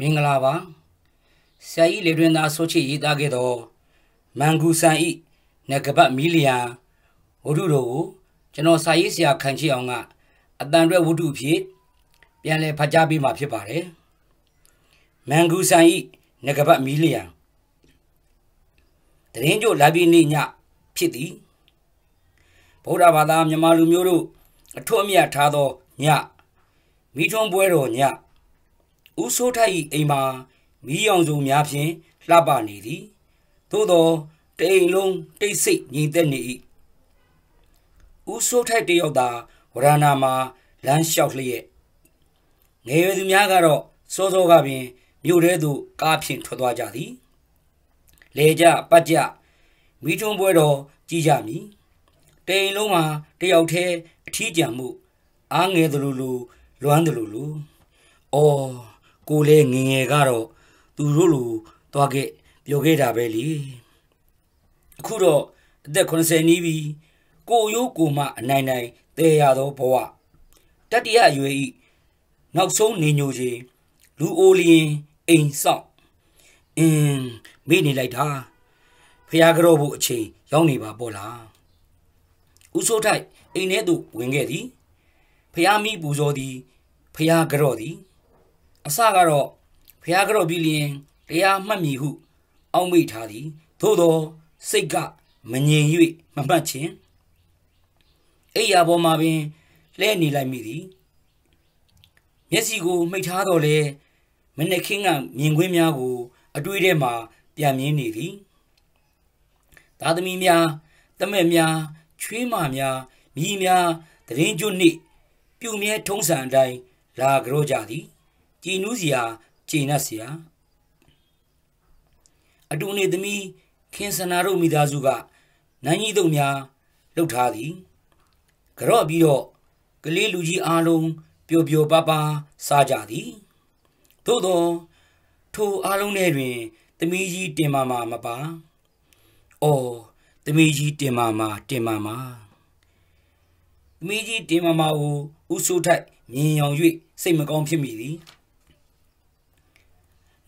မင်္ဂလာပါဆရာကြီးလေတွင်သားဆိုချစ်ရေးသားခဲ့သောမန်ဂူဆန်ဤနဂဘတ်မီလီယံဝတ္ထုတို့ကိုကျွန်တော်စာရေးဆရာခန့်ချီအောင်ကအတန်ရွက်ဝတ္ထုဖြစ်ပြန်လည်ဖတ်ကြားပေးမှာဖြစ်ပါတယ်မန်ဂူဆန်ဤနဂဘတ်မီလီယံတရင်ကျို့လာပြီးနေ့ညဖြစ်သည်ဗုဒ္ဓဘာသာမြန်မာလူမျိုးတို့အထွတ်အမြတ်ထားသောညမိထွန်းပွဲတော်ည ဦးစိုးထိုက်၏အိမ်မှာမီးရောင်စုံများဖြင့်လှပနေသည်သို့သောတိမ်လုံးတိတ်ဆိတ်ညီသက်နေ၏ဦးစိုးထိုက်တယောက်သာဝရဏာမှာလမ်းလျှောက်လျက်ငယ်ရွယ်သူများကတော့စောစောကပင်မြို့ထဲသို့ကားဖြင့်ထွက်သွားကြသည်လေကြပတ်ကြမိထွန်းပွဲတော်ကြည်ကြမည်တိမ်လုံးမှာတယောက်တည်းအထီးကျန်မှုအားငယ်သလိုလိုလွမ်းသလိုလိုအော် ကိုလေငငယ်ကတော့သူတို့လိုသွားခဲ့ပြောခဲ့တာပဲလေအခုတော့အသက်80နီးပြီကိုရိုးကိုမအနိုင်နိုင်တည်ရသောဘဝတတိယအရွယ်ဤနောက်ဆုံးနေညိုခြင်းလူအိုလျင်အိမ်ဆောင်အင်းမေ့နေလိုက်တာဖះကြောဖို့အချိန်ရောက်နေပါပေါ့လားဦးစိုးထိုက်အိမ်ထဲသို့ဝင်ခဲ့သည်ဖះမိပူဇော်သည်ဖះကြောသည် အစကတော့ဖះကြောပြီးလျင်တရားမှတ်မိဟုအောက်မိထားသည်သို့သောစိတ်ကမငြိမ်၍မမှတ်ခြင်းအိယာပေါ်မှာပင်လှဲနေလိုက်မိသည်မျက်စိကိုမှိတ်ထားတော့လေမနက်ခင်းကမြင်ကွင်းများကို အတွေ့ထဲမှာပြန်မြင်နေသည်သားသမီးများတမက်များချွေးမများမိများတရင်ကျွတ်နှင့် ပြုမြဲထုံးစံအတိုင်းလာကြောကြသည် ကြည်နူးစရာကြည်နပ်စရာအတူနေသမီးခင်စနာတို့မိသားစုကနန်းကြီးတို့များလှုပ်ထားသည်ကြော့ပြီးတော့ကလေးလူကြီးအားလုံးပျော်ပျော်ပါပါစားကြသည်သို့သောထိုအားလုံးထဲတွင်သမီးကြီးတင်မာမာမပါအော်သမီးကြီးတင်မာမာတင်မာမာသမီးကြီးတင်မာမာကိုဥဆိုးထိုက်မြင်ရောင်၍စိတ်မကောင်းဖြစ်မိသည်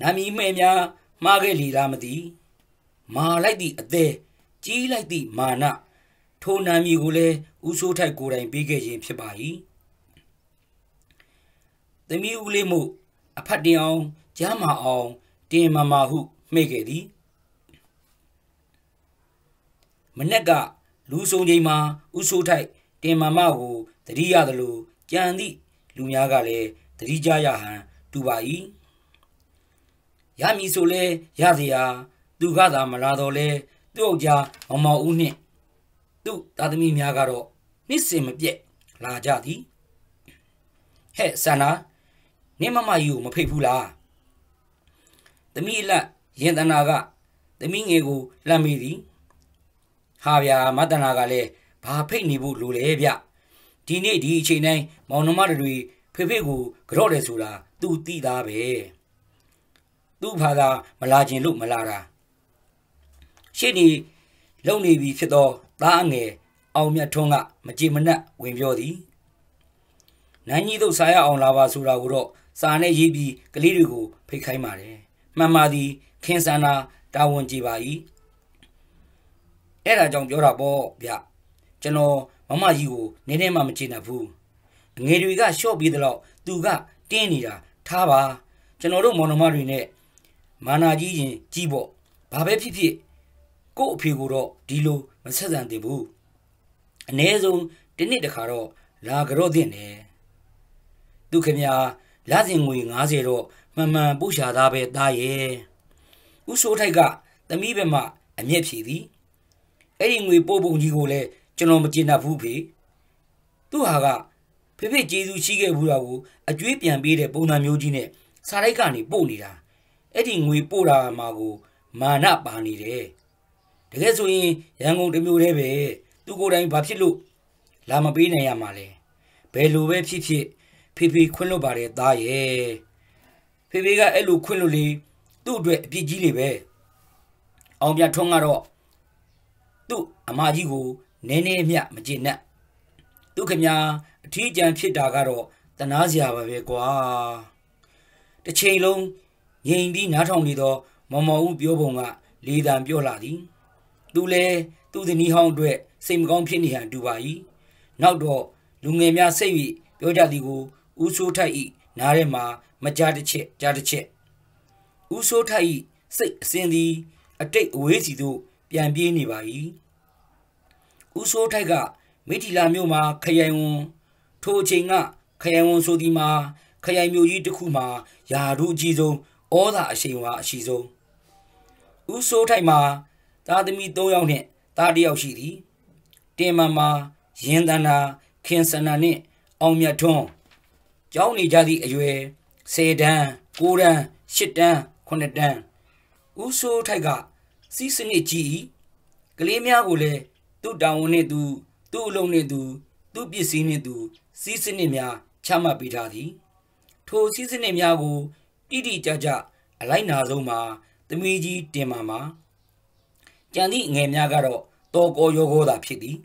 နာမည်မဲ့များမှားခဲ့လီလားမသိမာလိုက်သည့်အသေးကြီးလိုက်သည့်မာနထိုနာမည်ကိုလည်းဦးဆိုးထိုက်ကိုယ်တိုင်ပေးခဲ့ခြင်းဖြစ်ပါ၏သမီးဦးလေးမို့အဖတ်တင်အောင်ကြားမအောင်တင်မမာဟုမှိတ်ခဲ့သည်မနေ့ကလူဆုံချိန်မှာဦးဆိုးထိုက်တင်မမကိုတတိရသလိုကြံသည့်လူများကလည်းတတိကြရဟန်တူပါ၏ ရမည်ဆိုလဲရเสียသူကသာမလာတော့လဲသူ့ယောက်ျားမောင်မောင်ဦးနှင့်သူ့သားသမီးများကတော့နှစ်စင်မပြက်လာကြသည်ဟဲ့ဆန္နာနင်းမမကြီးကိုမဖိတ်ဘူးလားသမီးလက်ရင်တနာကသမီးငယ်ကိုလှမ်းမိသည်ဟာဗျာမတနာကလည်းဘာဖိတ်နေဖို့လိုလဲဗျဒီနေ့ဒီအချိန်တိုင်းမောင်နှမတွေဖေဖေကိုကြော့တယ်ဆိုတာသူသိသားပဲ သူ့ဘာသာမလာခြင်းလို့မလာတာရှေ့ဒီလုံနေပြီဖြစ်သောသားငယ်အောင်မြတ်ထွန်းကမကြည်မနှက်ဝင်ပြောသည်နန်းကြီးတို့စားရအောင်လာပါဆိုတာကိုတော့စာနဲ့ရေးပြီးကလေးတွေကိုဖိတ်ခိုင်းပါတယ်မှန်ပါသည်ခင်စန္နာတာဝန်ကြည်ပါ၏အဲ့ဒါကြောင့်ပြောတာပေါ့ဗျကျွန်တော်မမကြီးကိုနည်းနည်းမှမချင်တတ်ဘူးငယ်တွေကရှော့ပြီးတော့သူကတင်းနေတာထားပါကျွန်တော်တို့မောင်နှမတွေနဲ့ မာနာကြီးရင်ကြီးပေါ့ဘာပဲဖြစ်ဖြစ်ကို့အဖေကိုတော့ဒီလိုမဆက်ဆံသင့်ဘူးအ ਨੇ ဆုံးဒီနှစ်တခါတော့လာကြော့သင့်တယ်သူခင်ဗျာလာစဉ်ငွေ90တော့မှန်မှန်ပို့ရှာသားပဲသားရဲ့ဥဆိုးထိုက်ကသမီးဘက်မှအမျက်ဖြေသည်အဲ့ဒီငွေပို့ပုံကြီးကိုလည်းကျွန်တော်မကျေနပ်ဘူးဖေသူဟာကဖေဖေကျေးဇူးရှိခဲ့ဘူးတာကိုအကျွေးပြန်ပေးတဲ့ပုံစံမျိုးကြီးနဲ့စားလိုက်ကနေပို့နေတာ အဲ့ဒီငွေပို့တာမှာကိုမာနပါနေတယ်တကယ်ဆိုရင်ရန်ကုန်တမျိုးတည်းပဲသူကိုယ်တိုင်ဘာဖြစ်လို့လာမပေးနိုင်ရမှာလဲဘယ်လိုပဲဖြစ်ဖြစ်ဖေဖေခွင့်လွတ်ပါတယ်သားရဲ့ဖေဖေကအဲ့လိုခွင့်လွတ်လေသူ့အတွက်အပြစ်ကြီးလေပဲအောင်ပြထွန်းကတော့သူ့အမကြီးကိုနည်းနည်းမျှမကျေနပ်သူခမအထီးကျန်ဖြစ်တာကတော့တနာစရာပါပဲကွာတစ်ချိန်လုံး ငြိမ်ပြီးနားထောင်နေသောမော်မော်ဦးပြောပုံကလေတံပြောလာသည်သူလည်းသူ့သည်နီဟောင်းအတွက်စိတ်မကောင်းဖြစ်နေဟန်တူပါ၏နောက်တော့လူငယ်များစိတ်၍ပြောကြသည်ကိုဦးဆိုးထိုက်၏နားထဲမှာမကြားတစ်ချက်ကြားတစ်ချက်ဦးဆိုးထိုက်၏စိတ်အစဉ်သည် အတိတ်အဝေးစီသို့ပြန်ပြေးနေပါ၏ဦးဆိုးထိုက်ကမိထီလာမြို့မှာခရိုင်ဝန်ထိုအချိန်ကခရိုင်ဝန်ဆိုသည်မှာခရိုင်မြို့ကြီးတစ်ခုမှာယာတို့အကြီးဆုံး ဩသာအရှိန်ဝါအရှိဆုံးဦးဆိုးထိုက်မှာသားသမီး၃ယောက်နဲ့သားတစ်ယောက်ရှိသည်တင်မမှာရင်တနာခင်စနာနှင့်အောင်မြတ်ထွန်းကျောင်းနေကြသည့်အရွယ်10တန်း9တန်း10တန်း9တန်းဦးဆိုးထိုက်ကစီးစနစ်ကြီးကလေးများကိုလည်းသူ့တောင်ဝန်နဲ့သူသူ့အလုံးနဲ့သူသူ့ပစ္စည်းနဲ့သူစီးစနစ်များချမှတ်ပေးထားသည် ထိုစီးစနစ်များကို တိတိကျကျအလိုက်နာဆုံးမှာသမီးကြီးတင်မာမှာကြံသည့်ငယ်များကတော့တော်ကောရောကောသာဖြစ်သည်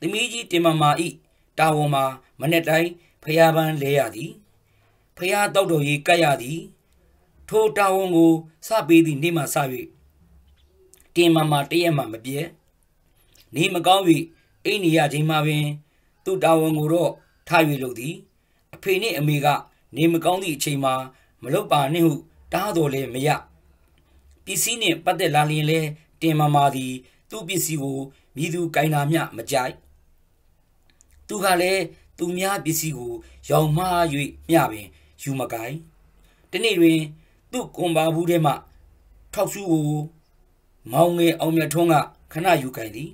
သမီးကြီးတင်မာမာဤတာဝန်မှာမနေ့တိုင်းဖျားပန်းလဲရသည်ဖျားတောက်တော်ကြီးကတ်ရသည်ထိုတာဝန်ကိုစပေးသည့်နေ့မှစ၍တင်မာမာတရက်မှမပြဲနေမကောင်း၍အိမ်နေရချိန်မှပင် သူ့တာဝန်ကိုတော့ထား၍လုပ်သည်အဖေနှင့်အမေကနေမကောင်းသည့်အချိန်မှာ မလုပ်ပါနှင့်ဟုတားတော်လည်းမရပစ္စည်းနှင့်ပတ်သက်လာလျင်လဲတင်မာမာသည် သူ့ပစ္စည်းကိုမြည်သူကင်နာမျှမကြိုက်သူကလည်းသူများပစ္စည်းကို ရောင်မှား၍မျှပင်ယူမကိုင်တနေ့တွင် သူ့ကွန်ပါဘူးထဲမှထောက်စုကိုမောင်ငယ်အောင်မြတ်ထွန်းကခဏယူကင်သည်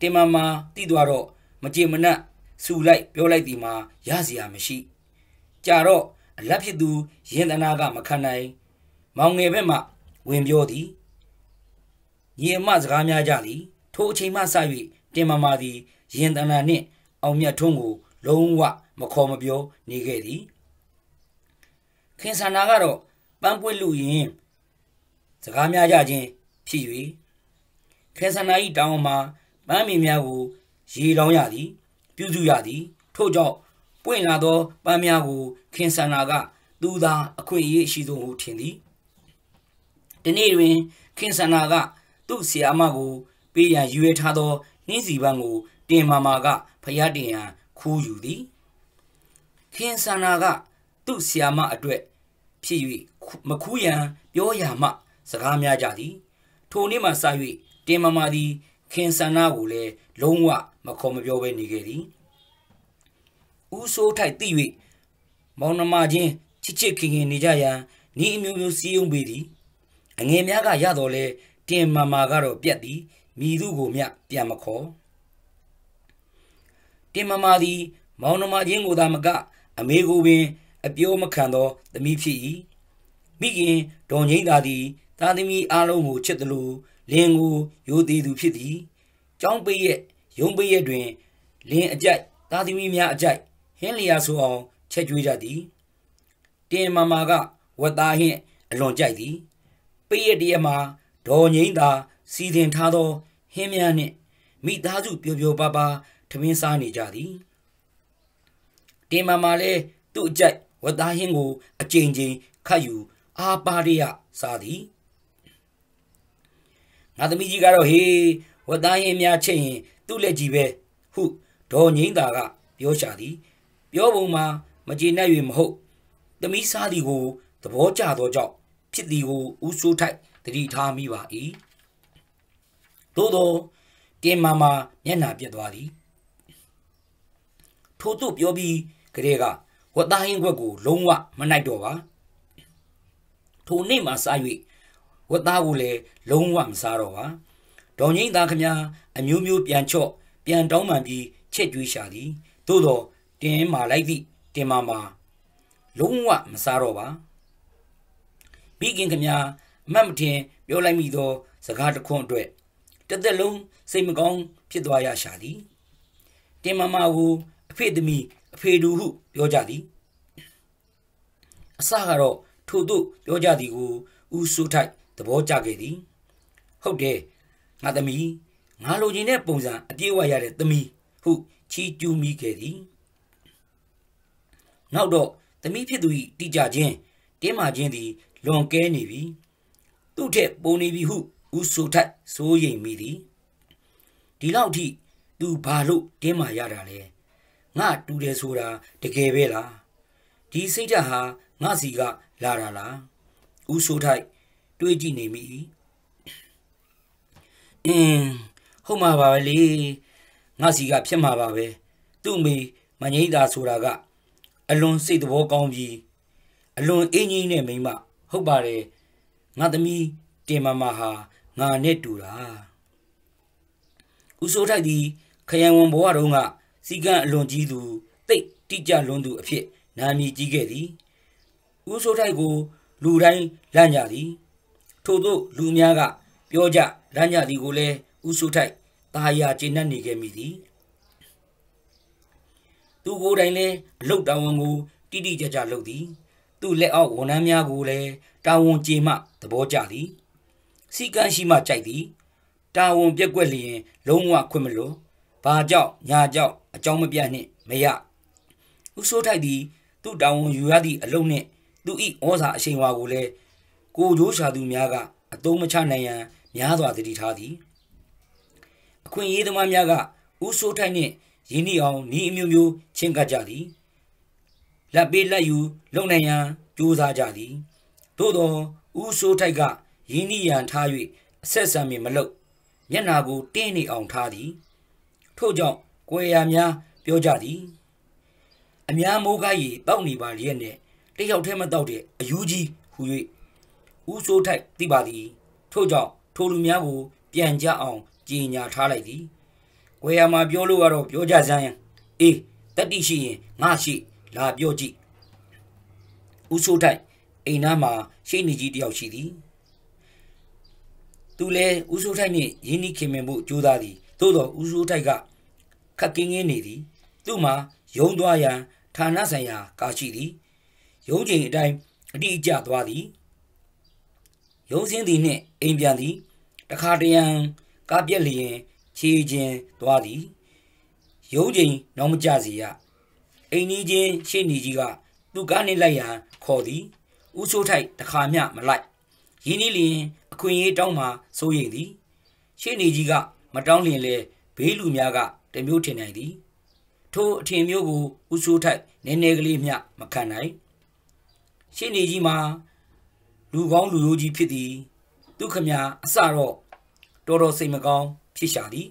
တင်မာမာတိသွားတော့မကြေမနက်စူလိုက်ပြောလိုက်သည်မှာရစရာမရှိ ကြာတော့ အလက်ဖြစ်သူရင်သနာကမခံနိုင်မောင်ငယ်ဘက်မှဝင်ပြောသည်ညီအမစကားများကြသည်ထိုအချိန်မှစ၍တင်မာမာသည်ရင်သနာနှင့်အောင်မြတ်ထွန်းကို လုံးဝမခေါ်မပြောနေခဲ့သည်ခင်ဆန္ဒကတော့ပန်းပွင့်လူရင်စကားများကြခြင်းဖြစ်၍ခင်ဆန္ဒ၏တောင်းမှာပန်းမီများကို ရေလောင်းရသည် ပြုစုရသည်ထို့ကြောင့် ပွင့်လာသောပန်းများကိုခင်ဆန္ဒကသူသာအခွင့်အရေးရှိဆုံးဟုထင်သည်ဒီနေ့တွင် ခင်ဆန္ဒကသူ့ဆီယာမကို ပေးရန်ရွေထားသောနှင်းစီပန်းကိုတင်မာမာကဖျားတင်ရန်ခူးယူသည်ခင်ဆန္ဒကသူ့ဆီယာမအတွက်ဖြစ်၍မခူးရန်ပြောရမှ စကားများကြသည်ထိုနေ့မှစ၍တင်မာမာသည်ခင်ဆန္ဒကိုလည်းလုံးဝမခေါ်မပြောဘဲနေခဲ့သည် ဦးစိုးထိုက်သိ၍မောင်နှမချင်းချစ်ချစ်ခင်ခင်နေကြရန်ဤအမျိုးမျိုးစီးယုံပေသည်အငယ်များကရတော်လဲတင်မာမာကတော့ပြက်သည်မိသူကိုမျှပြန်မခေါ်တင်မာမာသည် မောင်နှမချင်းကိုသာမက အမေကိုပင် အပြောမခံသောသမီးဖြစ်၏မိခင်ဒေါ်ငိမ့်သာသည်သားသမီးအားလုံးကိုချစ်သလိုလင်းကိုရိုသေသူဖြစ်သည်ကျောင်းပိရဲ့ရုံးပိရဲ့တွင် လင်းအကြိုက်သားသမီးများအကြိုက် ဟင်းလျာဆိုအောင်ချက်ကျွေးကြသည်တင်မမာကဝတ်သားဟင်းအလွန်ကြိုက်သည်ပိရဲ့တည်းမှာဒေါ်ငိမ့်သာစီတင်ထားသောဟင်းများနှင့်မိသားစုပျော်ပျော်ပါပါထမင်းစားနေကြသည်တင်မမာလည်းသူ့အကြိုက်ဝတ်သားဟင်းကိုအကြိမ်ကြိမ်ခတ်ယူအားပါရရစားသည်ငါသမီးကြီးကတော့ဟေးဝတ်သားရင်များချက်ရင်သူ့လက်ကြီးပဲဟုဒေါ်ငိမ့်သာကပြောချသည် ပြောပုံမှာမကျေနပ်၍မဟုတ်သမီးစားသည်ကိုသဘောကျသောကြောင့်ဖြစ်သည်ကိုဦးစိုးထိုက်တတိထားမိပါ၏သို့သောတင်မာမာမျက်နှာပြက်သွားသည်ထို့သို့ပြောပြီးကလေးကဝတ်သားဟင်းခွက်ကိုလုံးဝမနိုင်တော့ပါထိုနေ့မှစ၍ဝတ်သားကိုလည်းလုံးဝမစားတော့ပါဒေါ်ငိမ့်သားခမအမျိုးမျိုးပြန်ချော့ပြန်တောင်းပန်ပြီးချက်ကျွေးရှာသည်သို့တော့ တင်းမာလိုက်သည့်တင်မာမာလုံးဝမစားတော့ပါပြီးခင်ခမအမှတ်မထင်ပြောလိုက်မိသောစကားတစ်ခွန်းအတွက်တသက်လုံးစိတ်မကောင်းဖြစ်သွားရရှာသည်တင်မာမာကိုအဖေသမီးအဖေတူဟုပြောကြသည်အစကတော့ထို့သို့ပြောကြသည်ကိုဦးစုထိုက်သဘောကျခဲ့သည်ဟုတ်တယ်ငါသမီးငါလိုချင်တဲ့ပုံစံအပြည့်အဝရတဲ့သမီးဟုချီးကျူးမိခဲ့သည် နောက်တော့သမီးဖြစ်သူ၏တိကြခြင်းတင်းမာခြင်းသည်လွန်ကဲနေပြီသူ့ထက်ပုံနေပြီဟုဦးဆိုထိုက်စိုးရိမ်မိသည်ဒီလောက်ထိသူဘာလို့တင်းမာရတာလဲငါတူတယ်ဆိုတာတကယ်ပဲလားဒီစိတ်ဓာတ်ဟာငါစီကလာတာလားဦးဆိုထိုက်တွေးကြည့်နေမိအင်းဟုတ်မှာပါပဲလေငါစီကဖြစ်မှာပါပဲသူ့မိမငိမ့်တာဆိုတာက အလွန်စိတ်သဘောကောင်းပြီးအလွန်အင်းကြီးနဲ့မိမဟုတ်ပါတယ်ငါသမီးတင်မမဟာငါနဲ့တူတာဦးစိုးထိုက်သည်ခရံဝန်ဘဝတုန်းကစီကံအလွန်ကြီးသူတိတ်တိကျလွန်းသူအဖြစ်နာမည်ကြီးခဲ့သည်ဦးစိုးထိုက်ကို လူတိုင်းလန့်ကြသည်ထို့သောလူများက ပြောကြလန့်ကြသည်ကိုလည်းဦးစိုးထိုက်တာယာကျင့်တတ်နေခဲ့မိသည် သူကိုယ်တိုင်လည်းအလုတ်တာဝန်ကိုတိတိကျကျလုပ်သည် သူ့လက်အောက်ဝန်ထမ်းများကိုလည်းတာဝန်ကျေမှသဘောကျသည်စီကံရှိမှကြိုက်သည်တာဝန်ပြက်ကွက်လျင် လုံးဝခွင့်မလို့ဘာကြောင့်ညာကြောင့်အကြောင်းမပြတ်နှင့်မရဥဆိုးထိုက်သည်သူ့တာဝန်ယူရသည့်အလုံးနှင့်သူ၏ဩဇာအရှိန်ဝါကိုလည်းကိုဂျိုးရှာသူများကအတုံးမချနိုင်ရန်များစွာတည်ထားသည်အခွင့်အရေးသမားများကဥဆိုးထိုက်နှင့် ရင်းနှီးအောင်ဤအမျိုးမျိုးချင်းကပ်ကြသည်လက်ပေးလက်ယူလုံနိုင်ရန်ကြိုးစားကြသည်သို့သောဥဆိုးထိုက်ကရင်းနှီးရန်ထား၍အဆက်ဆံမည်မလုပ်မျက်နာကိုတင်းနေအောင်ထားသည်ထို့ကြောင့်ကိုယ်ရာများပြောကြသည်အများမိုးကားရီတောက်နေပါလျက်နဲ့တယောက်တည်းမတောက်တဲ့အယူကြီးဟူ၍ဥဆိုးထိုက်သိပါသည်ထို့ကြောင့်ထိုလူများကို ပြန်ကြအောင်ကြည်ညာထားလိုက်သည် ကိုယ်ရာမှာပြောလို့ကတော့ပြောကြစမ်းအေးတတိရှိရင်ငါရှိလာပြောကြည့်ဥဆိုးထိုက်အိမ်သားမှာရှိနေကြီးတယောက်ရှိသည်သူလည်းဦးစိုးထိုက်နှင့်ရင်းနှီးခင်မင်မှုကြိုးစားသည်သို့တော့ဦးစိုးထိုက်ကခက်ကင်းကင်းနေသည်သူ့မှာယုံသွားရန်ဌာနဆိုင်ရာကာရှိသည်ယုံချိန်အတိုင်းအတိအကျသွားသည်ယုံစင်းသည်နှင့်အိမ်ပြန်သည်တခါတရံကားပြက်လျင် ခြေချင်းသွားသည်ယုံချိန်တော့မကြစီရအိမ်ကြီးချင်းရှေ့နေကြီးကသူ့ကားနှင့်လိုက်ရန်ခေါ်သည်ဦးစိုးထိုက်တခါမျှမလိုက်ရင်းနှီးလျင်အခွင့်အရေးတောင်းမှစိုးရိမ်သည်ရှေ့နေကြီးကမတောင်းလျင်လေဘေးလူများကတမျိုးထင်နိုင်သည်ထိုအထင်မျိုးကိုဦးစိုးထိုက်နည်းနည်းကလေးမျှမခံနိုင်ရှေ့နေကြီးမှာလူကောင်းလူရိုးကြီးဖြစ်သည်ဒုက္ခများအစတော့တော်တော်စိတ်မကောင်း ဖြစ်ရှာသည်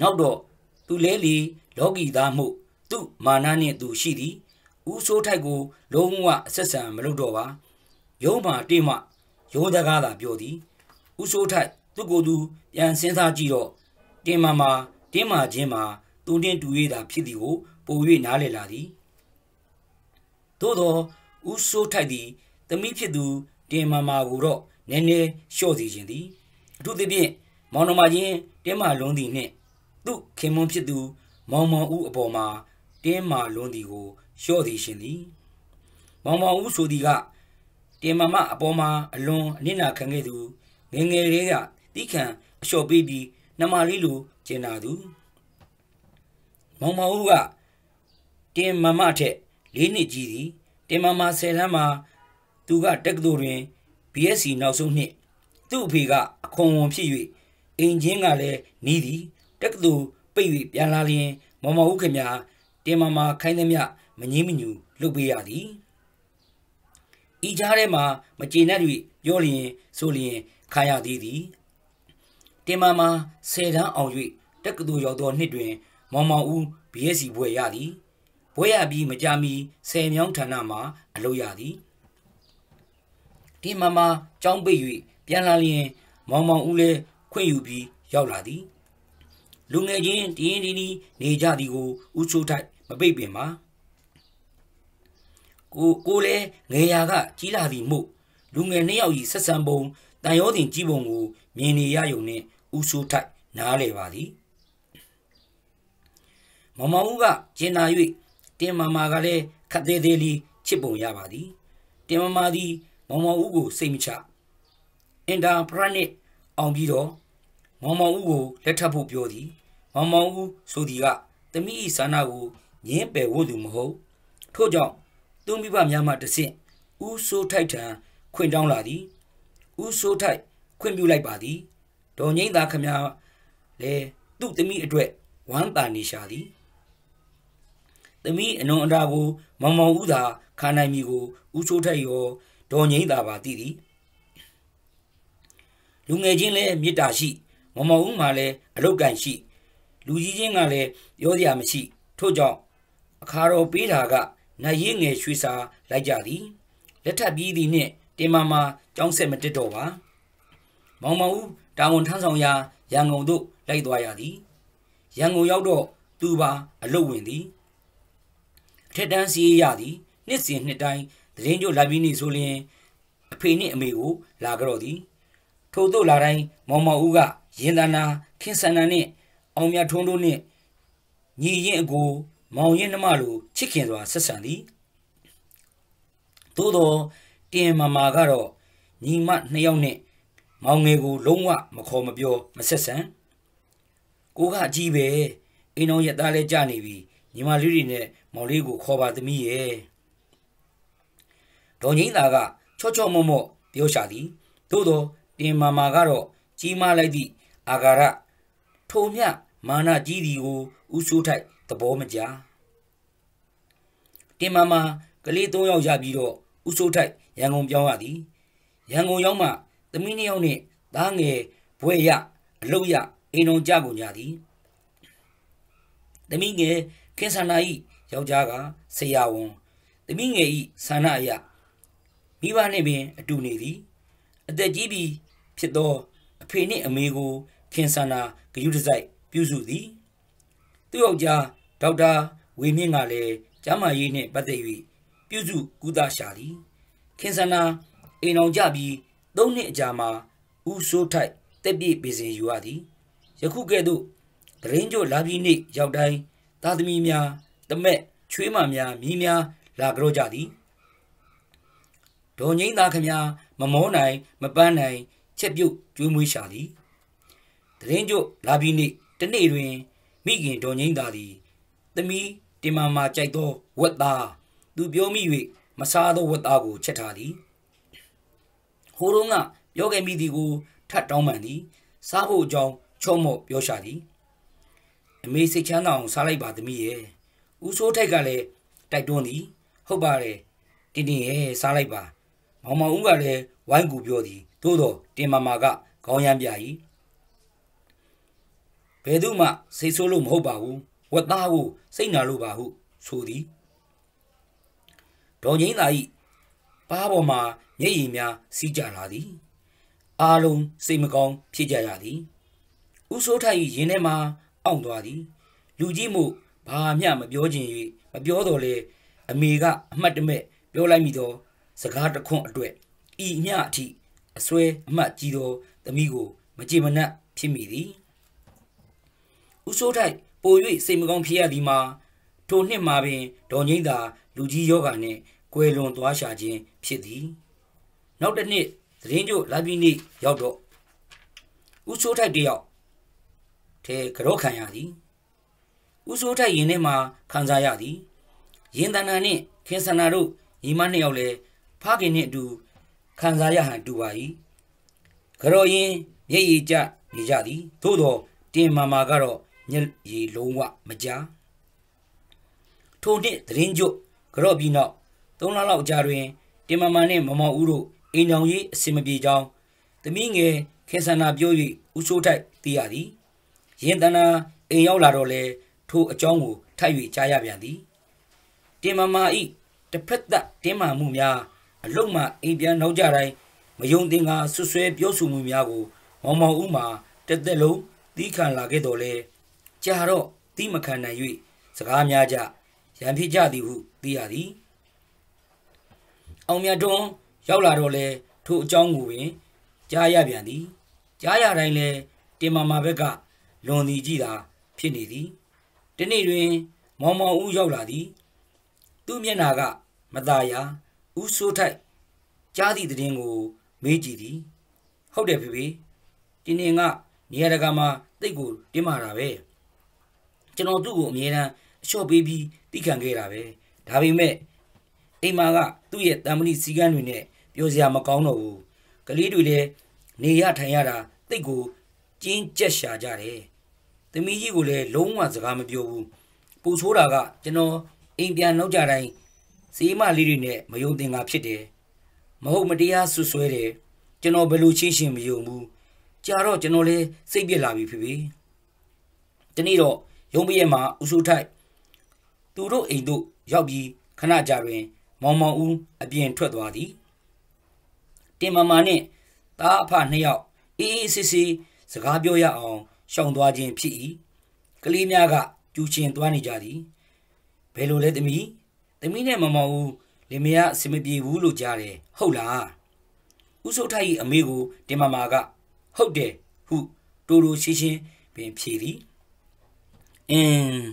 နောက်တော့သူလဲလီလောကီသားမှုသူ့မာနနှင့်သူရှိသည်ဦးစိုးထိုက်ကို လုံးဝအဆက်ဆံမလုပ်တော့ပါရုံးမှာတိမှရုံးတကားသာပြောသည်ဥဆိုးထိုက်သူ့ကိုယ်သူပြန်စဉ်းစားကြည့်တော့တင်းမာမာတင်းမာခြင်းမှာသူတင်းတူ၍သာဖြစ်သည်ကိုပို၍နားလည်လာသည်သို့သောဥဆိုးထိုက်သည်တမိဖြစ်သူတင်းမာမာကိုတော့နည်းနည်းလျှော့စီခြင်းသည်အထူးသဖြင့် မောင်နှမချင်းတင်းမာလွန်းသည်နှင့်သူ့ခင်မွန်းဖြစ်သူမောင်မောင်ဦးအပေါ်မှာတင်းမာလွန်းသည်ကိုလျှော့သည်ရှင်သည်မောင်မောင်ဦးဆိုသည်ကတင်မမအပေါ်မှာအလွန်အနစ်နာခံခဲ့သူငငယ်လေးကတိခံအလျှော်ပေးပြီးနှမလေးလိုကျင်နာသူမောင်မောင်ဦးကတင်မမထက်လေးနှစ်ကြီးသည်တင်မမဆယ်လမ်းမှာသူကတက္ကသိုလ်တွင် BSc နောက်ဆုံးနှစ်သူ့အဖေကအခွန်ဝန်ဖြစ်၍ အင်ဂျင်ကလည်းနီးသည်တက္ကသိုလ်ပိတ်၍ပြန်လာလျင်မောင်မောင်ဦးခင်ဗျာတင်မမခိုင်းသည်မြမငင်းမညူလုပ်ပေးရသည်ဤကြားထဲမှာမကျေနပ်၍ပြောလျင်ဆိုလျင်ခါရသေးသည်တင်မာမှာဆယ်တန်းအောင်၍တက္ကသိုလ်ရောက်သောနှစ်တွင် မောင်မောင်ဦး BSc ဘွဲ့ရသည်ဘွဲ့ရပြီးမကြာမီဆယ်မြောင်းဌာနမှာအလုပ်ရသည်တင်မာမှာကြောင်းပိတ်၍ပြန်လာလျင် မောင်မောင်ဦးလည်း ခွင့်ယူပြီးရောက်လာသည်လူငယ်ချင်းတင်းတင်းနေကြသည်ကိုဦးချိုးထိုက်မပိတ်ပင်ပါကိုကိုလည်းငယ်ရာကကြီးလာသည်မို့လူငယ်နှစ်ယောက်ဤဆက်ဆံပုံတန်ရောတင်ကြီးပုံကိုမြင်နေရယုံနှင့်ဥဆိုးထိုက်နားလေပါသည်မမဦးကကျင်နာ၍တင်မမာကလည်းခတ်သေးသေးလေးချစ်ပုံရပါသည်တင်မမာသည်မမဦးကိုစိတ်မချအင်တာပရနစ် အောင်ပြီးတော့မမဦးကိုလက်ထပ်ဖို့ပြောသည်မမဦးဆိုသည်ကတမိဤဆန္ဒကိုညင်းပယ်ဖို့သူမဟုတ်ထို့ကြောင့်သူမိဘများမှတဆင့်ဦးဆိုးထိုက်ထံခွင့်တောင်းလာသည်ဦးစိုးထိုက်ခွင့်ပြုလိုက်ပါသည်ဒေါ်ငိမ့်သာခမလည်းသူ့သမီးအတွက်ဝမ်းတာနေရှာသည်သမီးအနုံအတာကိုမောင်မောင်ဦးသာခါနိုင်မီကိုဦးစိုးထိုက်ရောဒေါ်ငိမ့်သာပါသိသည် လူငယ်ချင်းလည်းမေတ္တာရှိမောင်မောင်ဦးမှလည်းအလုတ်ကန်ရှိ လူကြီးချင်းကလည်းရောစရာမရှိထို့ကြောင့်အခါတော်ပေးတာကနိုင်ရင်ငယ်ရွှေစာလိုက်ကြသည်လက်ထပ်ပြီးသည်နှင့်တင်မာမာကြောင်းဆက်မတက်တော့ပါမောင်မောင်ဦးတာဝန်ထမ်းဆောင်ရာရန်ကုန်သို့လိုက်သွားရသည်ရန်ကုန်ရောက်တော့သူပါအလုတ်ဝင်သည်အထက်တန်းစီးရသည်နှစ်စဉ်နှစ်တိုင်းသတင်းကြိုလာပြီးနေဆိုလျင်အဖေနှင့်အမေကိုလာကြတော့သည် ထို့သို့လာတိုင်းမောင်မောင်ဦးကရင်တနာခင်ဆန္ဒနှင့်အောင်မြထွန်းတို့နှင့်ညီရင်အကိုမောင်ရင်နှမလိုချစ်ခင်စွာဆက်ဆံသည်သို့သောတင်မမာကတော့ညီမနှစ်ယောက်နဲ့မောင်ငယ်ကိုလုံးဝမခေါ်မပြောမဆက်ဆံကိုကအကြီးပဲအိမ်တော်ရက်သားလဲကြာနေပြီညီမလေးတွေနဲ့မောင်လေးကိုခေါ်ပါသမီးရဲ့ဒေါ်ငိမ့်သာကချော့ချော့မော့မော့ပြောရှာသည်သို့သော တင်မာမာကတော့ကြီးမားလိုက်သည့်အာဃာရထိုမြမာနကြီးသည်ကိုဥဆိုးထိုက်သဘောမကျတင်မာမာကလေး၃ယောက်ရပြီးတော့ဥဆိုးထိုက်ရန်ကုန်ပြောင်းရသည်ရန်ကုန်ရောက်မှသမီးနှစ်ယောက်နှင့်သားငယ်ဘွဲ့ရအလုတ်ရအိမ်တော်ကြကုန်ကြသည်သမီးငယ်ခင်ဆန္ဒဤယောက်ျားကဆရာဝန်သမီးငယ်ဤဆန္ဒအယမိဘနှင့်ပင်အတူနေသည်အသက်ကြီးပြီး ဖြစ်သောအဖေနှင့်အမေကိုခင်ဆန္ဒဂယုတစိုက်ပြုစုသည်သူ့ယောက်ျားဒေါက်တာဝေမြင့်ကလည်းကျမ်းမာရေးနှင့်ပတ်သက်၍ပြုစုကုသရှာသည်ခင်ဆန္ဒအိမ်အောင်ကြပြီးသုံးနှစ်အကြာမှာဦးစိုးထိုက်တက်ပြည့်ပေစဉ်ယူရသည်ယခုကဲ့သို့တရင်ကျိုလာပြီးနေ့ရောက်တိုင်းသားသမီးများတမက်ချွေးမများမြီးများလာကြောကြသည်ဒေါ်ငိမ့်သားခမမမောနိုင် မပန်းနိုင် ချက်ပြုတ်ကျွေးမွေးရှာသည်တရင်ကျိုလာပြီးနေ့တနေ့တွင်မိခင်ဒေါ်ငိမ့်သားသည်သမီးတင်မာမာကြိုက်သောဝက်သားသူပြောမိ၍မစားသောဝက်သားကိုချက်ထားသည်ဟိုတုန်းကပြောခဲ့မိသည်ကိုထပ်တောင်းပန်သည်စားဖို့အကြောင်းချော့မော့ပြောရှာသည်အမေစိတ်ချမ်းသာအောင်စားလိုက်ပါသမီးရဲ့ဦးစိုးထိုက်ကလည်းတိုက်တွန်းသည်ဟုတ်ပါတယ်တင်းတင်းရဲ့စားလိုက်ပါမောင်မောင်ဦးကလည်းဝိုင်းကူပြောသည် သို့တော့တင်မာမာကခေါင်းရမ်းပြ၏ဘယ်သူမှစိတ်ဆိုးလို့မဟုတ်ပါဘူးဝတ်သားကိုစိတ်နာလို့ပါဟုဆိုသည်ဒေါ်ငိမ့်သာဤပါးပေါ်မှာမျက်ရည်များစီးကြလာသည်အားလုံးစိတ်မကောင်းဖြစ်ကြရသည်ဥဆိုးထိုက်ရင်ထဲမှာအောင့်သွားသည်လူကြီးမှုဘာမျှမပြောချင်၍မပြောတော့လေအမေကအမှတ်တမဲ့ပြောလိုက်မိသောစကားတခွန်းအတွက်ဤမျှအထိ အစွဲအမှတ်ကြီးသောသမီးကိုမကြည်မနှက်ဖြစ်မိသည်ဥဆိုးထိုက်ပို၍စိတ်မကောင်းဖြစ်ရသည်မှာထိုနှစ်မှာပင်ဒေါ်ငိမ့်သာ လူကြီးယောဂာနှင့်ကွယ်လွန်သွားရှာခြင်းဖြစ်သည် နောက်တစ်နှစ်သတင်းကြိုလာပြီးနေ့ရောက်တော့ဥဆိုးထိုက်တယောက်ထဲကြောခံရသည်ဥဆိုးထိုက်ရင်ထဲမှာခံစားရသည်ရင်တဏ္ဍာနှင့်ခင်ဆန္ဒတို့ညီမနှစ်ယောက်လည်းဖခင်နှင့်အတူ ခံစားရဟန်တူပါ၏ကြောရင်မျက်ရည်ကျနေကြသည် သို့တော့တင်မာမာကတော့မျက်ရည်လုံးဝမကြားထိုနှစ်သတင်းကြိုကြောပြီးနောက်သုံးလလောက်ကြာတွင် တင်မာမာနှင့်မမောင်ဦးတို့အိမ်တော်ကြီးအစင်မပြေကြောင်းသမီးငယ်ခေဆန္နာပြော၍ဦးဆိုးထိုက်သိရသည်ရင်တနာအိမ်ရောက်လာတော့လေထိုအကြောင်းကိုထိုက်၍ကြားရပြန်သည်တင်မမာဤတစ်ဖက်သက်တင်းမာမှုများ အလုံးမှအိမ်ပြန်နောက်ကြတိုင်းမယုံသင်္ကာဆွဆွဲပြောဆိုမှုများကိုမောင်မောင်ဦးမှာတက်တက်လုံးသီးခံလာခဲ့တော်လဲကြာတော့သီးမခံနိုင်၍စကားများကြရန်ဖြစ်ကြသည်ဟုသိရသည်အောင်မြတ်တွန်းရောက်လာတော့လဲထိုအကြောင်းကိုပင်ကြားရပြန်သည်ကြားရတိုင်းလဲတင်မာမာဘက်ကလွန်သည်ကြည်သာဖြစ်နေသည်ဒီနေ့တွင် မောင်မောင်ဦးရောက်လာသည် သူ့မျက်နာကမသားရာ ဦးဆိုးထိုက်ကြားသည့်တည်င်းကိုမေးကြည့်သည်ဟုတ်တယ်ဖေဖေဒီနေ့ကနေရာတကာမှာတိတ်ကိုတင်းမာတာပဲကျွန်တော်သူ့ကိုအမြဲတမ်းအလျှော့ပေးပြီးတိခံခဲ့တာပဲဒါပေမဲ့အိမ်မာကသူ့ရဲ့တံမဏိစီကန်းတွေနဲ့ပပြောစရာမကောင်းတော့ဘူးကလေးတွေလည်းနေရထိုင်ရတာတိတ်ကိုကျင်းကျက်ရှာကြတယ်သမီးကြီးကိုလည်းလုံးဝစကားမပြောဘူးပူဆိုးတာကကျွန်တော်အိမ်ပြန်နောက်ကြတိုင်း စီမလေးတွေနဲ့မယုံတင်တာဖြစ်တယ်မဟုတ်မတရားဆွဆွဲတယ်ကျွန်တော်ဘယ်လိုချင်းရှင်မယုံဘူးကြာတော့ကျွန်တော်လည်းစိတ်ပြက်လာပြီဖေဖေဒီနေ့တော့ရုံးပရဲ့မှာဥဆိုးထိုက်သူတို့အိမ်တို့ရောက်ပြီးခဏကြာတွင် မောင်မောင်ဦးအပြင်ထွက်သွားသည်တင်မမာနဲ့တားအဖနှစ်ယောက်အေးအေးဆေးဆေးစကားပြောရအောင်ရှောင်သွားခြင်းဖြစ်၏ကလေးများကကျူချင်းသွားနေကြသည်ဘယ်လိုလဲသမီး သမီးနဲ့မမောင်ဦးလင်မယားအစမပြေဘူးလို့ကြားတယ်ဟုတ်လားဦးစိုးထိုက်၏အမေကိုတင်မမာက ဟုတ်တယ်ဟုတူတူရှင်းရှင်းပင်ဖြေသည်အင်း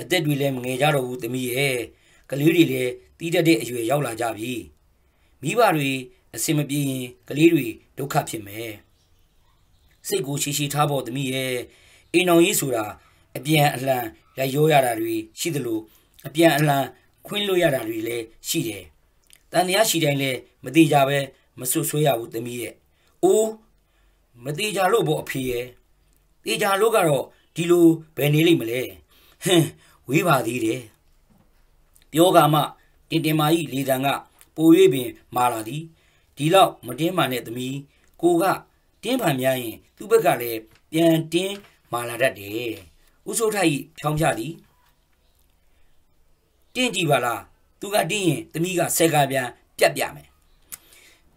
အသက်တွေလည်းမငယ်ကြတော့ဘူးသမီးရဲ့ကလေးတွေလည်းတီးတတ်တဲ့အရွယ်ရောက်လာကြပြီမိဘတွေအစင်မပြေရင်ကလေးတွေဒုက္ခဖြစ်မယ်စိတ်ကိုရှိရှိထားဖို့သမီးရဲ့အိမ်တော်ကြီးဆိုတာအပြန်အလှန်လက်ရောရတာတွေရှိသလိုအပြန်အလှန် ခွင်းလို့ရတာတွေလည်းရှိတယ်တန်တရားရှိတိုင်းလည်းမသေးကြပဲမဆွဆွဲရဘူးသမီးရဲ့အိုးမသေးကြလို့ပေါ့အဖေရဲ့သေးကြလို့ကတော့ဒီလိုဘယ်နေလိမ့်မလဲဟင်းဝေးပါသေးတယ်ပြောကမှတင်တင်မာကြီးလေတံကပို၍ပင်မာလာသည်ဒီလောက်မတင်းမာနဲ့သမီးကိုကတင်းဖန်များရင်သူ့ဘက်ကလည်းပြန်တင်းမာလာတတ်တယ်ဦးစိုးထိုက်ဖြောင်းပြသည် တင်းကြည့်ပါလားသူကတင်းရင်သမီးကဆက်ကပြန်ပြတ်ပြမယ်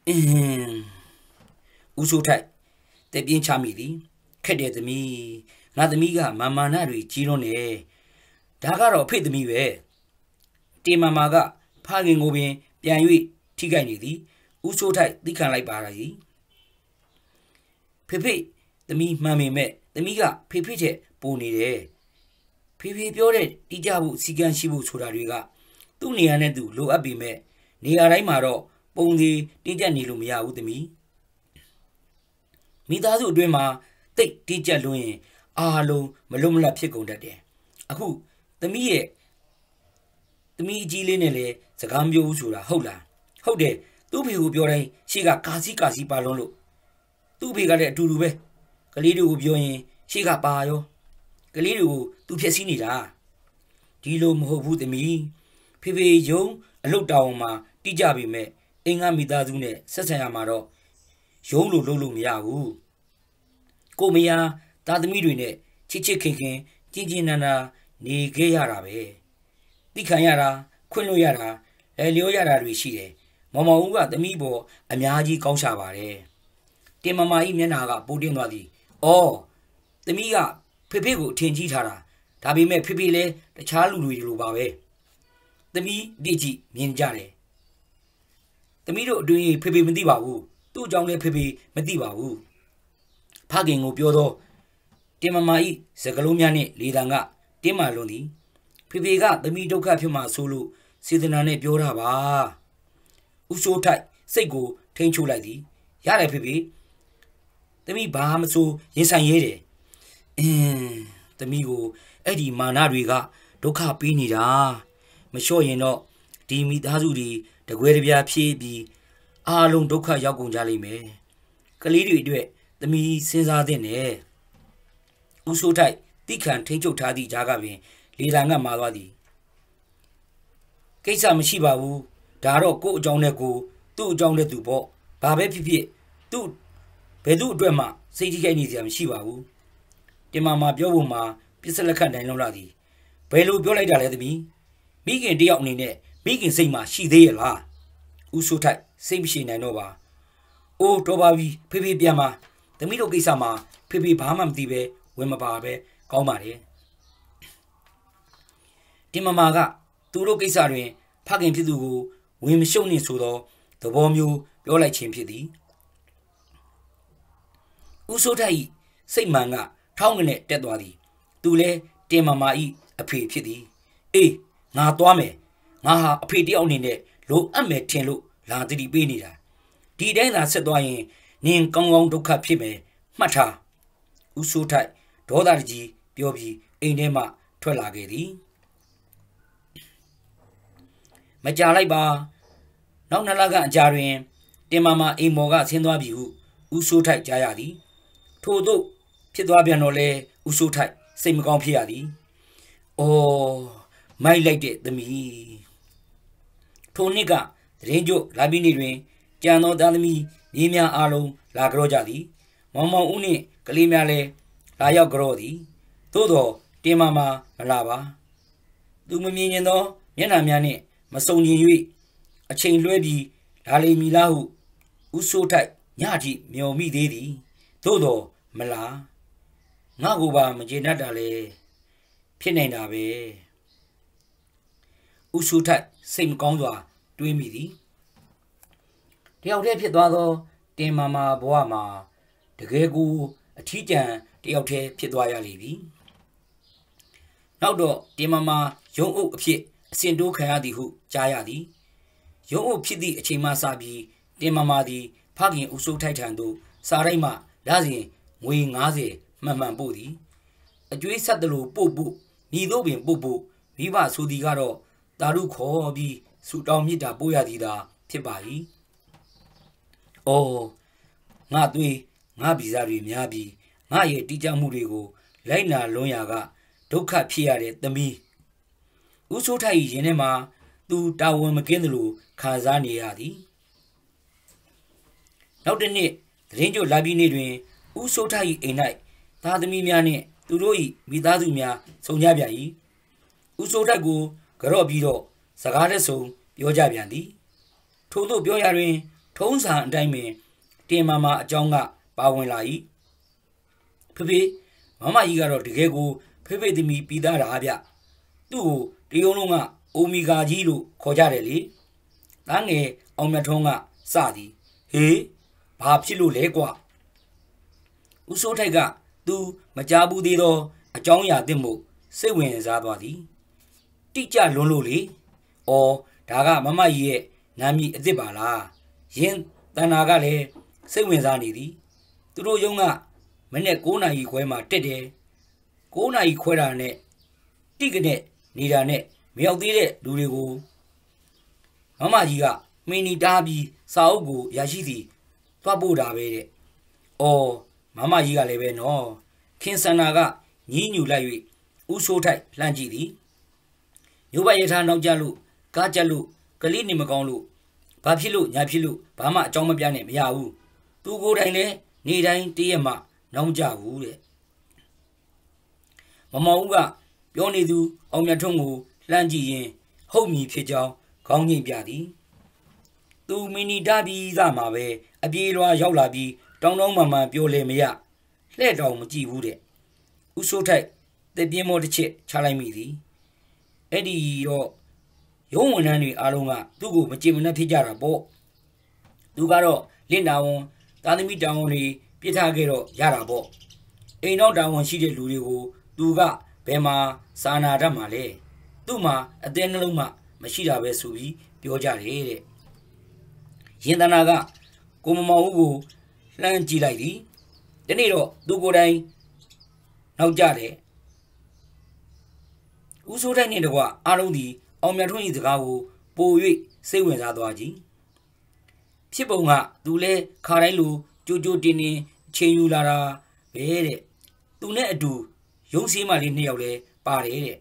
အင်းဦးစိုးထိုက်တပြင်းချမိသည်ခက်တယ်သမီးငါသမီးကမာမာနတွေကြီးလွန်းနေဒါကတော့အဖေသမီးပဲတေမမာကဖခင်ကိုပင် ပြန်၍ထိခိုက်နေသည်ဦးဆိုးထိုက်သိခံလိုက်ပါရည်ဖေဖေသမီးမှန်ပေမဲ့သမီးကဖေဖေချက်ပိုနေတယ် ဖေဖေပြောတဲ့တိကျဖို့စီကံရှိဖို့ဆိုတာတွေကသူ့နေရာနဲ့သူလိုအပ်ပေမဲ့နေရာတိုင်းမှာတော့ပုံစီတင်းကျပ်နေလို့မရဘူးသမီးမိသားစုအတွင်းမှာတိတ်တင်းကျပ်လွန်းရင်အားလုံးမလွတ်မလပ်ဖြစ်ကုန်တတ်တယ်အခုသမီးရဲ့သမီးအကြီးလေးနဲ့လည်းစကားပြောဘူးဆိုတာဟုတ်လားဟုတ်တယ်သူ့ဖေကိုပြောတိုင်းရှေ့ကကာစီကာစီပါလုံးလို့သူ့ဖေကလည်းအတူတူပဲကလေးတွေကိုပြောရင်ရှေ့ကပါရော ကလေးတွေကိုသူဖြည့်ဆည်းနေတာဒီလိုမဟုတ်ဘူးသမီးဖေဖေယုံအလုတ်တောင်မှာတိကြပြီမဲ့အင်္ဂါမိသားစုနဲ့ဆက်ဆံရမှာတော့ယုံလို့လုပ်လို့မရဘူးကိုမယားသားသမီးတွေနဲ့ချစ်ချစ်ခင်ခင်ကြည်ကြည်နန်းနာနေခဲ့ရတာပဲတိခံရတာခွင့်လို့ရတာလဲလျောရတာတွေရှိတယ်မောင်မောင်ဦးကသမီးပေါ်အများကြီးကောင်းရှာပါတယ်တင်မမကြီးမျက်နှာကပိုတင်းသွားသည်အော်သမီးက ဖေဖေကိုအထင်ကြီးထားတာဒါပေမဲ့ဖေဖေလည်းတခြားလူတွေလိုပါပဲသမီးတိကြည့်မြင်ကြတယ်သမီးတို့အတွင်းဖေဖေမသိပါဘူးသူ့အကြောင်းလည်းဖေဖေမသိပါဘူးဖခင်ကိုပြောတော့တင်မမကြီးစကလုံးများနဲ့လေတံကတင်းမာလွန်သည်ဖေဖေကသမီးဒုက္ခဖြစ်မှဆိုလို့စေတနာနဲ့ပြောတာပါဦးစိုးထိုက်စိတ်ကိုထိန်ချိုးလိုက်သည်ရတယ်ဖေဖေသမီးဘာမဆိုရင်ဆိုင်ရဲတယ် အင်းသမီးကိုအဲ့ဒီမာနတွေကဒုက္ခပေးနေတာမလျှော့ရင်တော့ဒီမိသားစုတွေတကွဲတပြားဖြည့်ပြီးအားလုံးဒုက္ခရောက်ကုန်ကြလိမ့်မယ်ကလေးတွေအတွက်သမီးစဉ်းစားသင့်တယ်ဦးစိုးထိုက်တိခန်ထိန်ချုပ်ထားသည့်ကြားကပင် လေတံကမာသွားသည်ကိစ္စမရှိပါဘူးဒါတော့ကို့အကြောင်းနဲ့ကိုသူ့အကြောင်းနဲ့သူပေါ့ဘာပဲဖြစ်ဖြစ်သူ့ဘယ်သူ့အတွက်မှစိတ်ထိခိုက်နေစရာမရှိပါဘူး တင်မာမာပြောဖို့မှာပြစ်စလက်ခတ်နိုင်လုံးလာသည်ဘယ်လိုပြောလိုက်တာလဲသမီးမိခင်တယောက်အနေနဲ့မိခင်စိတ်မှာရှိသေးရဲ့လားဦးဆိုးထိုက်စိတ်မရှိနိုင်တော့ပါအိုးတော်ပါပြီဖေဖေပြန်ပါသမီးတို့ကိစ္စမှာဖေဖေဘာမှမသိပဲဝင်မပါပဲကောင်းပါတယ်တင်မမာကသူတို့ကိစ္စတွင်ဖခင်ဖြစ်သူကိုဝင်မရှုံနှင့်ဆိုသောသဘောမျိုးပြောလိုက်ခြင်းဖြစ်သည်ဦးစိုးထိုက်စိတ်မှန်က ထောင်းကနေတက်သွားသည်သူလည်းတင်မမာဤအဖေဖြစ်သည်အေးငါသွားမယ်ငါဟာအဖေတယောက်အနေနဲ့လိုအပ်မယ်ထင်လို့လာတတိပေးနေတာဒီတိုင်းသာဆက်သွားရင်နင်ကောင်းကောင်းဒုက္ခဖြစ်မယ်မှတ်ထားဦးစိုးထိုက်ဒေါသကြီးပြောပြီးအိမ်ထဲမှထွက်လာခဲ့သည်မကြလိုက်ပါနောက်နှစ်လကအကြာတွင်တင်မာမာအိမ်မော်ကဆင်းသွားပြီဟုဦးဆိုးထိုက်ကြားရသည်ထို့သို့ ဖြစ်သွားပြန်တော့လဲဦးဆိုးထိုက်စိတ်မကောင်းဖြစ်ရသည်အော်မိုက်လိုက်တဲ့သမီးထိုနှစ်ကသတင်းကြိုလာပြီးနေတွင်ကြံသောသားသမီးမြေးများအားလုံးလာကြောကြသည်မောင်မောင်ဦးနှင့်ကလေးများလည်းလာရောက်ကြောသည်သို့တော်တင်မာမာမလာပါသူမမြင်ရင်သောမျက်နှာများနှင့်မစုံကျင်၍အချိန်လွှဲပြီးလာလိမ့်မည်လားဟုဦးဆိုးထိုက်ညထိမျော်မိသေးသည်သို့တော်မလား ငါကိုပါမကျေနပ်တာလေဖြစ်နေတာပဲဥရှုထိုက်စိတ်မကောင်းစွာတွေးမိသည်တယောက်တည်းဖြစ်သွားသောတင်မာမာဘဝမှာတကယ်ကိုအထီးကျန်တယောက်တည်းဖြစ်သွားရလိမ့်ပြီနောက်တော့တင်မာမာရုံအုပ်အဖြစ်အစဉ်တိုးခံရသည်ဟုကြားရသည်ရုံအုပ်ဖြစ်သည့်အချိန်မှစပြီးတင်မာမာသည်ဖခင်ဥဆိုးထိုက်ထံသို့စာရိုက်မှရစဉ်ငွေ90 မှန်မှန်ပို့သည်အကျွေးဆက်တလို့ပို့ပို့ညီတို့ပင်ပို့ပို့မိဘဆိုသည်ကတော့တာရုခေါ်ပြီးဆူတောင်းမြစ်တာပို့ရသည်သာဖြစ်ပါ၏အော်ငါသွေးငါဗီဇတွေများပြီးငါရဲ့တိကျမှုတွေကိုလိုက်နာလွန်ရာကဒုက္ခဖြစ်ရတဲ့သမီးဦးစိုးထိုက်ရင်ထဲမှာသူတာဝန်မကင်းသလိုခံစားနေရသည်နောက်တစ်နှစ်သတင်းကြိုလာပြီးနေ့တွင်ဦးစိုးထိုက်အိမ်၌ သားသမီးများနှင့်သူတို့၏မိသားစုများဆုံကြပြန်၏ဦးစိုးထိုက်ကိုကြော့ပြီးတော့စကားတဆုံပြောကြပြန်သည်ထို့သို့ပြောရတွင် ထုံးစံအတိုင်းပင်တင်မာမာအကြောင်းကပါဝင်လာ၏ဖေဖေမမကြီးကတော့တကယ်ကိုဖေဖေသမီးပြီးသားတာဗျသူ့ကိုတရုံလုံးကအိုမီဂါကြီးလို့ခေါ်ကြတယ်လေတန်းငယ်အောင်မြတ်ထုံးကစသည်ဟေးဘာဖြစ်လို့လဲကွာဦးစိုးထိုက်က သူမကြားဘူးသေးသော အကြောင်းအရာသစ်မှုစိတ်ဝင်စားသွားသည်တိကျလွန်းလို့လေ။အော်ဒါကမမကြီးရဲ့နာမည်အစ်စ်ပါလား။ယင်းတန်နာကလည်းစိတ်ဝင်စားနေသည်။သူတို့ယုံကမနေ့9နာရီခွဲမှာတက်တယ်။9နာရီခွဲတာနဲ့တိကနဲ့နေတာနဲ့မရောက်သေးတဲ့လူတွေကိုမမကြီးကမင်းနီတားပြီးစာအုပ်ကိုရရှိသည်သွားပို့တာပဲတဲ့။အော် မမကြီးကလည်းပဲနော်။ခင်စန္နာကညင်းညူလိုက်၍ဥဆိုးထိုက်လှမ်းကြည့်သည်။မြို့ပတ်ရထားနောက်ကျလို့ကားကျက်လို့ကလေးနေမကောင်းလို့ဘာဖြစ်လို့ညာဖြစ်လို့ဘာမှအကြောင်းမပြနဲ့မရဘူးသူကိုယ်တိုင်လည်းနေတိုင်းတရက်မှနောက်ကြဘူးတဲ့မမောင်ဦးကပြောနေသူအောင်မြတ်ထွန်းကိုလှမ်းကြည့်ရင်ဟုတ်မည်ဖြစ်ကြောင်းခေါင်းငိမ့်ပြသည်သူမီနီတာပြီးသားမှာပဲအပြေးလွားရောက်လာပြီး တောင်းတောင်းမှန်မှန်ပြောလေမရလှဲ့တော်မကြည့်ဘူးတဲ့ဥဆိုးထိုက်တက်ပြင်းမောတစ်ချက်ချလိုက်မိသည်အဲ့ဒီတော့ရုံးဝန်ထမ်းတွေအားလုံးကသူ့ကိုမကြင်မနှက်ဖြစ်ကြတာပေါ့သူကတော့လင့်တာဝန်သားသမီးတာဝန်တွေပြစ်ထားခဲ့တော့ရတာပေါ့အိမ်နောက်တာဝန်ရှိတဲ့လူတွေကိုသူကဘယ်မှာစာနာတတ်မှာလဲသူ့မှာအသေးနှလုံးမှမရှိတာပဲဆိုပြီးပြောကြတယ်တဲ့ရင်တနာကကိုမမောင်ဦးကို လှမ်းကြည့်လိုက်သည်ဒီနေ့တော့သူကိုယ်တိုင်နောက်ကြတယ်ဦးစိုးထိုက်နှင့်တကွအားလုံးသည်အောင်မြတ်ထွန်း၏စကားကိုပို၍စိတ်ဝင်စားသွားကြည်ဖြစ်ပုံကသူလဲခါတိုင်းလိုကြိုကြိုတင်တင်ချိန်ယူလာတာပဲတဲ့သူနဲ့အတူရုံးစည်းမလေးနှစ်ယောက်လဲပါတယ်တဲ့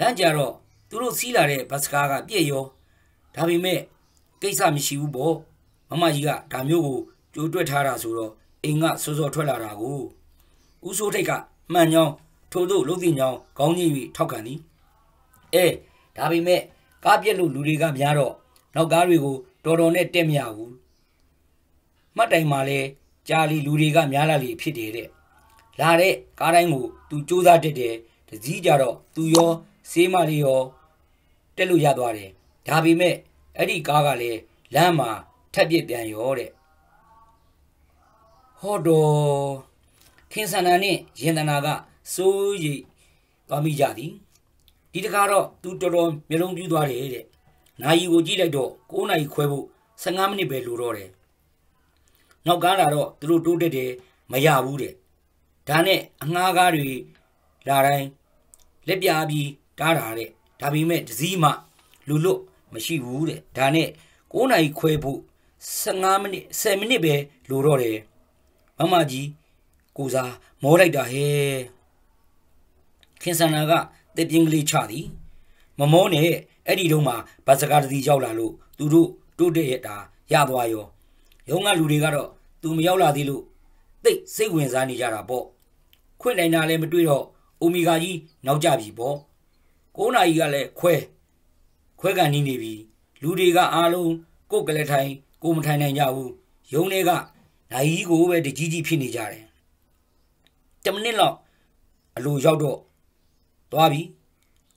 လမ်းကြတော့သူတို့စီးလာတဲ့ဘတ်စကားကပြည့်ရောဒါပေမဲ့ကိစ္စမရှိဘူးပေါ့ မမကြီးကဒါမျိုးကိုကြိုတွက်ထားတာဆိုတော့အိမ်ကစောစောထွက်လာတာကိုဦးစိုးထိတ်ကမှန်ကြောင်းထို့သို့လုံသိညောင်းခေါင်းကြီး၍ထောက်ခံသည်အဲဒါပေမဲ့ကားပြက်လို့လူတွေကများတော့နောက်ကားတွေကိုတော်တော်နဲ့တက်မရဘူးမှတ်တိုင်မှာလဲကြာလီလူတွေကများလာလေဖြစ်တယ်တဲ့လာတဲ့ကားတိုင်းကိုသူစူးစမ်းတက်တယ်တစည်းကြတော့သူရောဆေးမလေးရောတက်လို့ရသွားတယ်ဒါပေမဲ့အဲ့ဒီကားကလည်းလမ်းမှာ ထက်ပြစ်ပြန်ရောတဲ့ဟောတော်ခင်ဆန္ဒနဲ့ရင်တနာကစိုးရိပ်သွားမိကြသည်ဒီတခါတော့သူတော်တော်မျိုးလုံးပြူးသွားတယ်တဲ့နိုင်ကိုကြည့်လိုက်တော့9နိုင်ခွဲဖို့15မိနစ်ပဲလိုတော့တယ်နောက်ကားလာတော့သူတို့တိုးတက်တယ်မရဘူးတဲ့ဒါနဲ့အငှားကားတွေလာတိုင်းလက်ပြပြီးတားတာတဲ့ဒါပေမဲ့တစည်းမှလူလွတ်မရှိဘူးတဲ့ဒါနဲ့9နိုင်ခွဲဖို့ 15မိနစ်10မိနစ်ပဲလိုတော့တယ်မမကြီးကိုစားမောလိုက်တာဟဲ့ခင်ဆန္ဒကတစ်ပြင်းကလေးချသည်မမောနဲ့အဲ့ဒီတော့မှဘတ်စကားတတိရောက်လာလို့သူတို့တိုးတက်ရတာရသွားရောရုံးကလူတွေကတော့သူမရောက်လာသေးလို့သိစိတ်ဝင်စားနေကြတာပေါ့ခွင့်နိုင်တာလည်းမတွေ့တော့အိုမီဂါကြီးနောက်ကျပြီပေါ့9နာရီကလည်းခွဲခွဲကန်နေနေပြီလူတွေကအားလုံးကိုယ်ကလေးထိုင် ကိုမထိုင်နိုင်ကြဘူးရုံးတွေကနိုင်ကြီးကိုပဲတကြီးကြီးဖြစ်နေကြတယ်10မိနစ်လောက်အလိုရောက်တော့သွားပြီ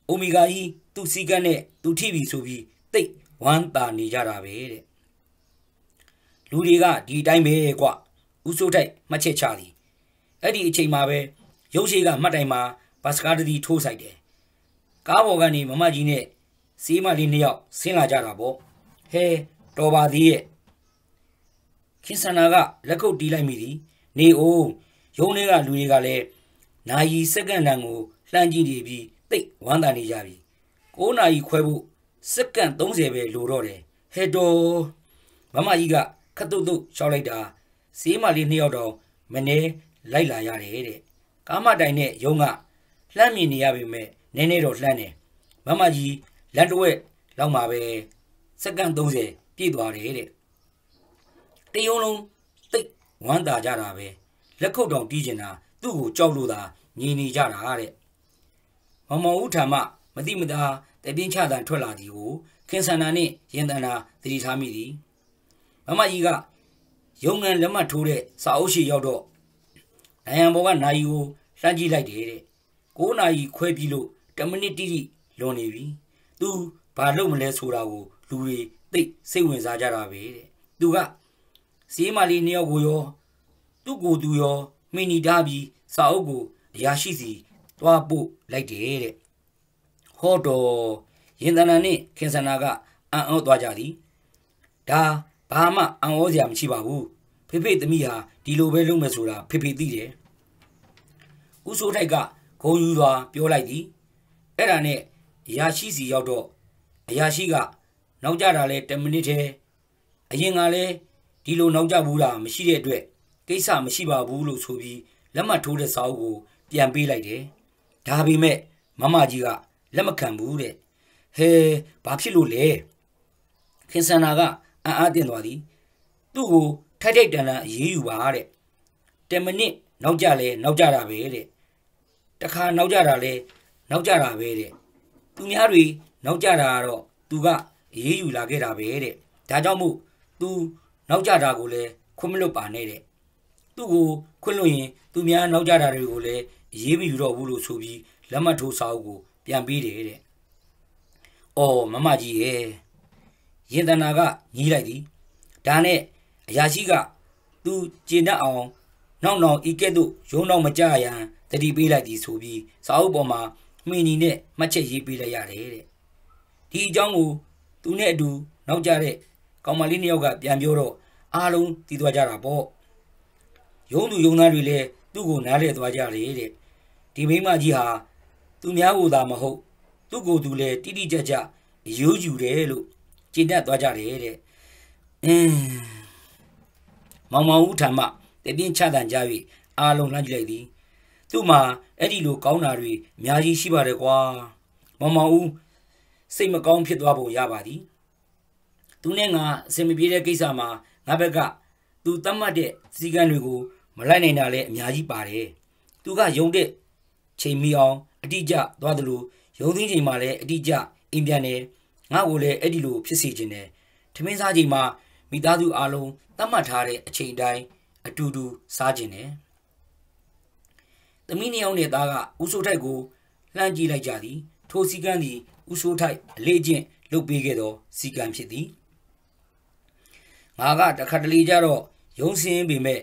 အိုမီဂါကြီးသူ့စီကန်းနဲ့သူ့ထိပြီဆိုပြီးတိတ်ဝမ်းတာနေကြတာပဲတဲ့လူတွေကဒီအတိုင်းပဲကွဥဆိုးထိုက်မှတ်ချက်ချသည်အဲ့ဒီအချိန်မှာပဲရုပ်ရှိကမှတ်တိုင်မှာဘတ်စကားတတိထိုးဆိုင်တယ်ကားပေါ်ကနေမမကြီးနဲ့စီးမလေးနှစ်ယောက်ဆင်းလာကြတာပေါ့ဟဲတော်ပါသေးရဲ့ ခင်စန္နာကလက်ကုပ်တီးလိုက်မိသည်နေအိုးရုံးတွေကလူတွေကလည်းနာယီစက္ကန့်တန်ကိုလှမ်းကြည့်နေပြီးတိတ်ဝမ်းသာနေကြပြီ9နာရီခွဲဖို့စက္ကန့်30ပဲလိုတော့တယ်ဟဲတော်မမကြီးကခတ်တုတ်တုတ်ရှောက်လိုက်တာစီးမလေးနှစ်ယောက်တော့မနေလိုက်လာရတယ်တဲ့ကားမတိုင်နဲ့ရုံးကလှမ်းမြင်နေရပေမဲ့နည်းနည်းတော့လှမ်းတယ်မမကြီးလက်တဝက်လောက်မှာပဲစက္ကန့်30ပြည့်သွားတယ်တဲ့ တယုံလုံးတိတ်ဝမ်းသာကြတာပဲလက်ခုပ်တောင်တီးကျင်တာသူ့ကိုကြောက်လို့သာညီနေကြတာတဲ့မမောဦးထံမှမတိမတာတပြင်းချတန်ထွက်လာသည်ကိုခင်ဆန္ဒနှင့်ရင်တန်တာသတိထားမိသည်မမကြီးကရုံငန်လက်မှတ်ထိုးတဲ့စာအုပ်ရှိရောက်တော့နိုင်ရန်ဘောကနိုင်ကိုလှမ်းကြည့်လိုက်တယ်တဲ့9နာရီခွဲပြီးလို့10မိနစ်တိတိလွန်နေပြီသူဘာလုပ်မလဲဆိုတာကိုလူတွေသိစိတ်ဝင်စားကြတာပဲတဲ့သူက စီးမလေးနှစ်ယောက်ကိုရောသူ့ကိုယ်သူရောမိနီထားပြီးစာအုပ်ကိုအရာရှိစီတွားပို့လိုက်တယ်တဲ့ဟောတော်ရင်တနာနဲ့ခင်စနာကအံ့ဩသွားကြသည်ဒါဘာမှအံ့ဩစရာမရှိပါဘူးဖေဖေသမီးဟာဒီလိုပဲလုပ်မယ်ဆိုတာဖေဖေသိတယ်ဦးစိုးထိုက်ကဂုံယူစွာပြောလိုက်သည်အဲ့ဒါနဲ့အရာရှိစီရောက်တော့အရာရှိကနောက်ကြတာလဲ10မိနစ်ထဲအရင်ကလည်း ဒီလိုနောက်ကြဘူးတာမရှိတဲ့အတွက်ကိစ္စမရှိပါဘူးလို့ဆိုပြီးလက်မှတ်ထိုးတဲ့စာအုပ်ကိုပြန်ပေးလိုက်တယ်ဒါပေမဲ့မမကြီးကလက်မခံဘူးတဲ့ဟဲဘာဖြစ်လို့လဲခင်ဆန္နာကအံ့အားတင်သွားသည်သူ့ကိုထိုက်ထိုက်တန်တန်အေးယူပါတဲ့10မိနစ်နောက်ကြလဲနောက်ကြတာပဲတဲ့တခါနောက်ကြတာလဲနောက်ကြတာပဲတဲ့သူများတွေနောက်ကြတာကတော့သူကအေးယူလာခဲ့တာပဲတဲ့ဒါကြောင့်မို့သူ နောက်ကြတာကိုလည်းခွင့်မလွတ်ပါနဲ့တဲ့သူ့ကိုခွင့်လွတ်ရင်သူများနောက်ကြတာတွေကိုလည်းအေးမယူတော့ဘူးလို့ဆိုပြီးလက်မှတ်ထိုးစာအုပ်ကိုပြန်ပေးတယ်တဲ့။အော်မမကြီးရဲ့ရင်တနာကညီးလိုက်သည်ဒါနဲ့အရာရှိကသူကျင်တတ်အောင်နောက်နောက်ဤကဲ့သို့ရုံတော့မကြရန်တတိပေးလိုက်သည်ဆိုပြီးစာအုပ်ပေါ်မှာမှင်နီနဲ့မှတ်ချက်ရေးပေးလိုက်ရတယ်တဲ့ဒီအကြောင်းကိုသူနဲ့အတူနောက်ကြတဲ့ ကောင်မလေးနှစ်ယောက်ကပြန်ပြောတော့အားလုံးတည်သွားကြတာပေါ့ရုံးသူရုံးသားတွေလည်းသူ့ကိုနားလဲသွားကြတယ်တဲ့ဒီမိမကြီးဟာသူများကိုသာမဟုတ်သူ့ကိုယ်သူလည်းတိတိကျကျအယိုးယူတယ်လို့ကျင့်တတ်သွားကြတယ်တဲ့အင်းမောင်မောင်ဦးထံမှတပြင်းချတန်ကြ၍အားလုံးလှမ်းကြည့်လိုက်သည်သူ့မှာအဲ့ဒီလိုကောင်းတာတွေအများကြီးရှိပါတယ်ကွာမောင်မောင်ဦးစိတ်မကောင်းဖြစ်သွားဖို့ရပါသည် သူနဲ့ငါအစင်မပြေတဲ့ကိစ္စမှာငါဘက်ကသူတတ်မှတ်တဲ့စည်းကမ်းတွေကိုမလိုက်နိုင်တာလည်းအများကြီးပါတယ်သူကယုံတဲ့ချိန်မီအောင်အတိအကျသွားသလိုရုံသိင်းချိန်မှာလည်းအတိအကျအင်ပြန်တယ်ငါ့ကိုလည်းအဲ့ဒီလိုဖြစ်စေခြင်းတယ်ထမင်းစားချိန်မှာမိသားစုအားလုံးသတ်မှတ်ထားတဲ့အချိန်တိုင်းအတူတူစားခြင်းတယ်သမီးနှစ်ယောက်နဲ့သားကဦးစိုးထိုက်ကိုလှမ်းကြည့်လိုက်ကြသည်ထိုစီကန်းသည်ဦးစိုးထိုက်အလေးချင်းလှုပ်ပေးခဲ့သောစီကံဖြစ်သည် ငါကတခါတလေကြတော့ရုံစင်းပေမဲ့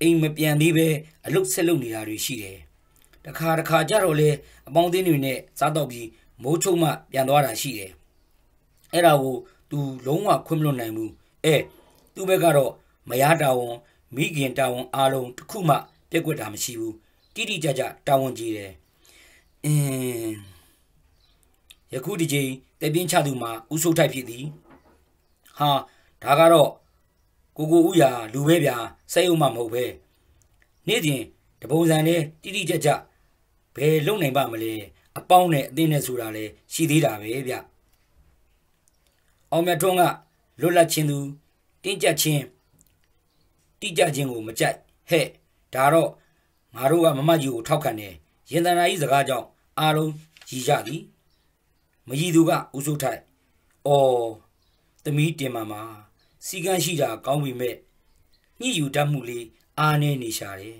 အိမ်မပြန်သေးပဲအလုတ်ဆက်လုပ်နေတာတွေရှိတယ်တခါတခါကြတော့လေအပေါင်းအသင်းတွေနဲ့စားတော့ပြီးမိုးချုံမှပြန်သွားတာရှိတယ်အဲ့ဒါကို तू လုံးဝခွင့်မလွတ်နိုင်ဘူးအဲသူ့ဘက်ကတော့မရတာဝန်မိခင်တာဝန်အားလုံးတစ်ခုမှပြက်ကွက်တာမရှိဘူးတိတိကျကျတာဝန်ကြီးတယ်အင်းယခုဒီချိန်တပြင်းချသူမှာဥဆုထိုက်ဖြစ်သည်ဟာဒါကတော့ ကိုကိုဥရာလူပဲဗျာစိတ်ဥမှမဟုတ်ပဲနေ့စဉ်တပုံစံနဲ့တိတိကျကျဘယ်လုံနိုင်ပါမလဲအပေါင်းနဲ့အသင်းနဲ့ဆိုတာလဲရှိသေးတာပဲဗျအောင်မြတ်ထွန်းကလွတ်လပ်ခြင်းသူတင်းကြပ်ခြင်းတိကျခြင်းကိုမကြိုက်ဟဲ့ဒါတော့ငါတို့ကမမကြီးကိုထောက်ခံတယ်ရင်တနာကြီးစကားကြောင့်အားလုံးရည်ကြသည်မရည်သူကဦးစိုးထိုက်အော်သမီးတင်မာမှာ စီကန်းရှိတာကောင်းပြီမဲ့ညှိယူတတ်မှုလေးအားနေနေရှာတယ်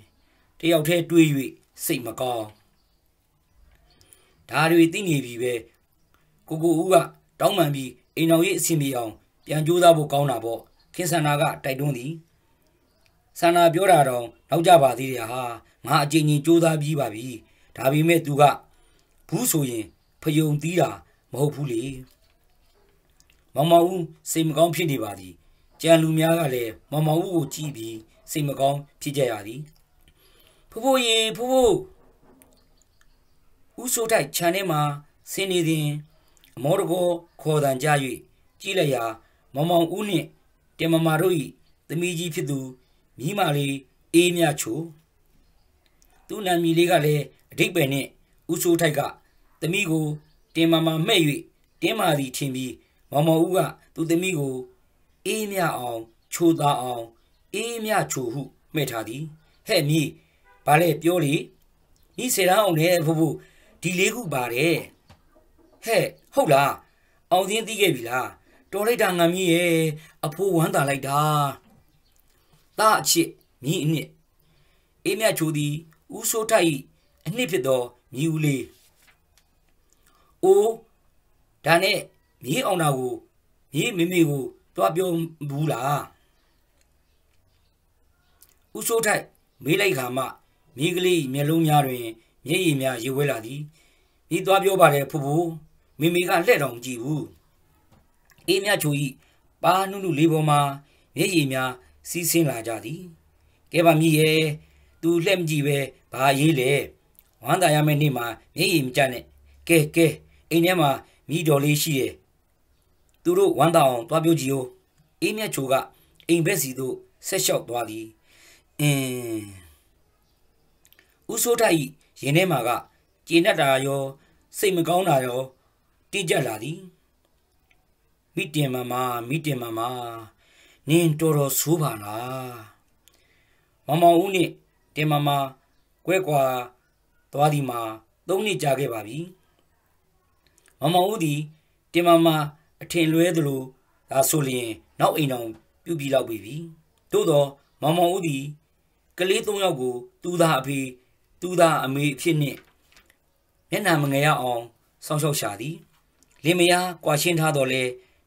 တယောက်တည်းတွေး၍စိတ်မကောင်းဒါတွေသိနေပြီပဲကိုကိုဦးကတောင်းပန်ပြီးအိမ်တော်ရေးအဆင်ပြေအောင်ပြန်ကြိုးစားဖို့ကောင်းတာပေါ့ခင်ဆန္ဒကတိုက်တွန်းသည်ဆန္ဒပြောတာတော့နောက်ကြပါသေးတယ်ဟာငါအကြိမ်ကြီးကြိုးစားပြီးပါပြီဒါပေမဲ့သူကဘူးဆိုရင်ဖယုံသီးတာမဟုတ်ဘူးလေမောင်မောင်ဦးစိတ်မကောင်းဖြစ်နေပါသည် ကြံလူများကလည်းမောင်မောင်ဦးကိုကြည့်ပြီးစိတ်မကောင်းဖြစ်ကြရသည်ဖိုးဖိုးရေဖိုးဖိုးဦးစိုးထိုက်ခြံထဲမှာဆင်းနေသည်အမောတကောခေါ်တန်ကြ၍ကြည့်လိုက်ရာမောင်မောင်ဦးနှင့်တင်မမာတို့၏သမီးကြီးဖြစ်သူမိမလေးအေးမြချိုသူ့နာမည်လေးကလည်းအဓိပ္ပာယ်နှင့်ဦးစိုးထိုက်ကသမီးကိုတင်မမာမှဲ့၍တင်းမာသည်ထင်ပြီးမောင်မောင်ဦးကသူ့သမီးကို အေးမြအောင်ချိုသာအောင်အေးမြချိုဟုမှဲ့ထားသည်ဟဲ့မြေဘာလဲပြောလေဤစေရန်အောင်နဲ့ဖို့ဖို့ဒီလေးခုပါတယ်ဟဲ့ဟုတ်လားအောင်သင်းသိခဲ့ပြီလားတော်လိုက်တာငံမြည်ရဲ့အဖိုးဝမ်းသာလိုက်တာတာအချစ်မြည်အနှစ်အေးမြချိုသည်ဦးစိုးထိုက်၏အနှစ်ဖြစ်သောမြည်ဦးလေးအိုးဒါနဲ့မြည်အောင်တာကိုမြည်မိမိကို တွားပြောဘူးလားဦးစိုးထိုက်မေးလိုက်ခါမှမိကလေးမျက်လုံးများတွင်မျက်ရည်များရေဝဲလာသည်မိသွားပြောပါတယ်ဖူဖူမိမိကလှဲ့တော်ကြည့်ဘူးအေးမြချိုဤပါနုနုလေးပေါ်မှာမျက်ရည်များစီးဆင်းလာကြသည်ကဲပါမြည်ရဲ့သူလှဲ့မကြည့်ပဲဘာရေးလဲဝမ်းသာရမယ့်နေ့မှာမျက်ရည်မကျနဲ့ကဲကဲအိမ်ထဲမှာမိတော်လေးရှိတယ် သူတို့ဝမ်းသာအောင်သွားပြောကြည့်ဦးအေးမြချိုကအိမ်ဘက်စီသို့ဆက်လျှောက်သွားသည်အင်းဦးစိုးထိုက်ရင်ထဲမှာကကျေနပ်တာရော စိတ်မကောင်းတာရောတိကျလာသည်မိတင်မမမိတင်မမနင်းတော်တော်ဆိုးပါလားမမောင်ဦးနဲ့တင်မမကွဲကွာသွားဒီမှာသုံးနှစ်ကြာခဲ့ပါပြီမမောင်ဦးသည်တင်မမ အထင်လွဲသလိုဒါဆိုလျင်နောက်အိမ်တော်ပြုတ်ပြီးလောက်ပြီသို့တော့မမောင်ဦးသည်ကလေး၃ယောက်ကိုသူ့သားအဖေသူ့သားအမေအဖြစ်နှင့်မျက်နှာမငယ်ရအောင်စောင့်ရှောက်ရှာသည်လင်မယားကွာရှင်းထားတော်လဲ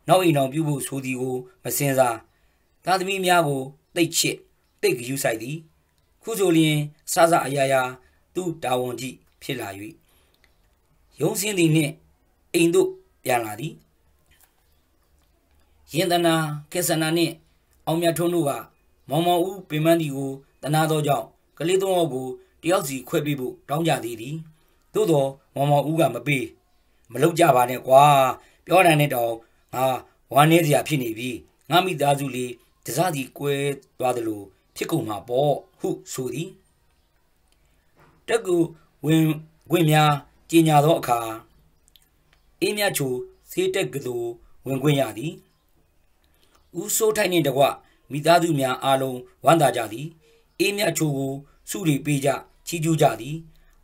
နောက်အိမ်တော်ပြုဖို့ဆိုသည်ကိုမစင်စားသားသမီးများကိုတိတ်ချစ်တိတ်ဂယူဆိုင်သည် ခုဆိုလျင်စစအရာရာသူ့တာဝန်ကြီးဖြစ်လာ၍ရုံးစင်းသည်နှင့်အိမ်သို့ပြန်လာသည် ယင်တနာကေဆနာနှင့်အောင်မြတ်ထွန်းတို့ကမောင်မောင်ဦးပင်မန်းဒီကိုတနာသောကြောင့်ကလေးသုံးယောက်ကိုတယောက်စီခွဲပေးဖို့တောင်းကြသေးသည်သို့တော့မောင်မောင်ဦးကမပေးမလုပ်ကြပါနဲ့ကွာပြောတယ်နဲ့တော့ငါဝမ်းနေစရာဖြစ်နေပြီငါမိသားစုလေးတစားစီကွဲသွားတယ်လို့ဖြစ်ကုန်မှာပေါ့ဟုဆိုသည်တက်ကူဝင်ခွင့်များကြင်ညာသောအခါအေးမြချိုဆေးတက်ကလေးဝင်ခွင့်ရသည် ဦးစိုးထိုက်နှင့်တကွမိသားစုများအားလုံးဝမ်းသာကြသည်အေးမြချိုကိုစုရီပေးကြချီးကျူးကြသည်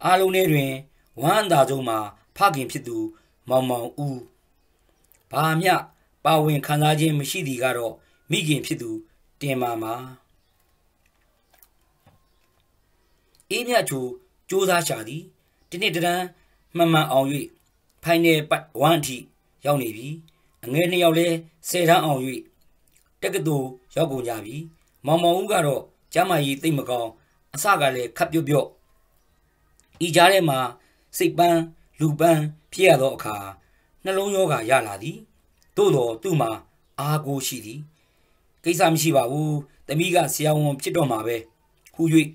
အားလုံးထဲတွင်ဝမ်းသာဆုံးမှာဖခင်ဖြစ်သူ မောင်မောင်ဦးဘာမျှပါဝင်ခံစားခြင်းမရှိသည်ကတော့မိခင်ဖြစ်သူတင်မာမှာအေးမြချိုစူးစမ်းရှာသည်ဒီနေ့တန်းမှန်မှန်အောင်၍ဖိုင်နယ်ပတ်1အထိရောက်နေပြီအငယ်နှစ်ယောက်လဲဆယ်တန်းအောင်၍ တက္ကသိုလ်ရောက်ကုန်ကြပြီမောင်မောင်ဦးကတော့ကျမ်းမာရေးသိမ့်မကောင်းအစကလည်းခပ်ပြုတ်ပြုတ်ဤကြားထဲမှာစိတ်ပန်းလူပန်းဖြစ်ရသောအခါနှလုံးရောဂါရလာသည်သို့တော်သူ့မှာအာကိုရှိသည်ကိစ္စမရှိပါဘူးတမိကဆရာဝန်ဖြစ်တော့မှာပဲဟူ၍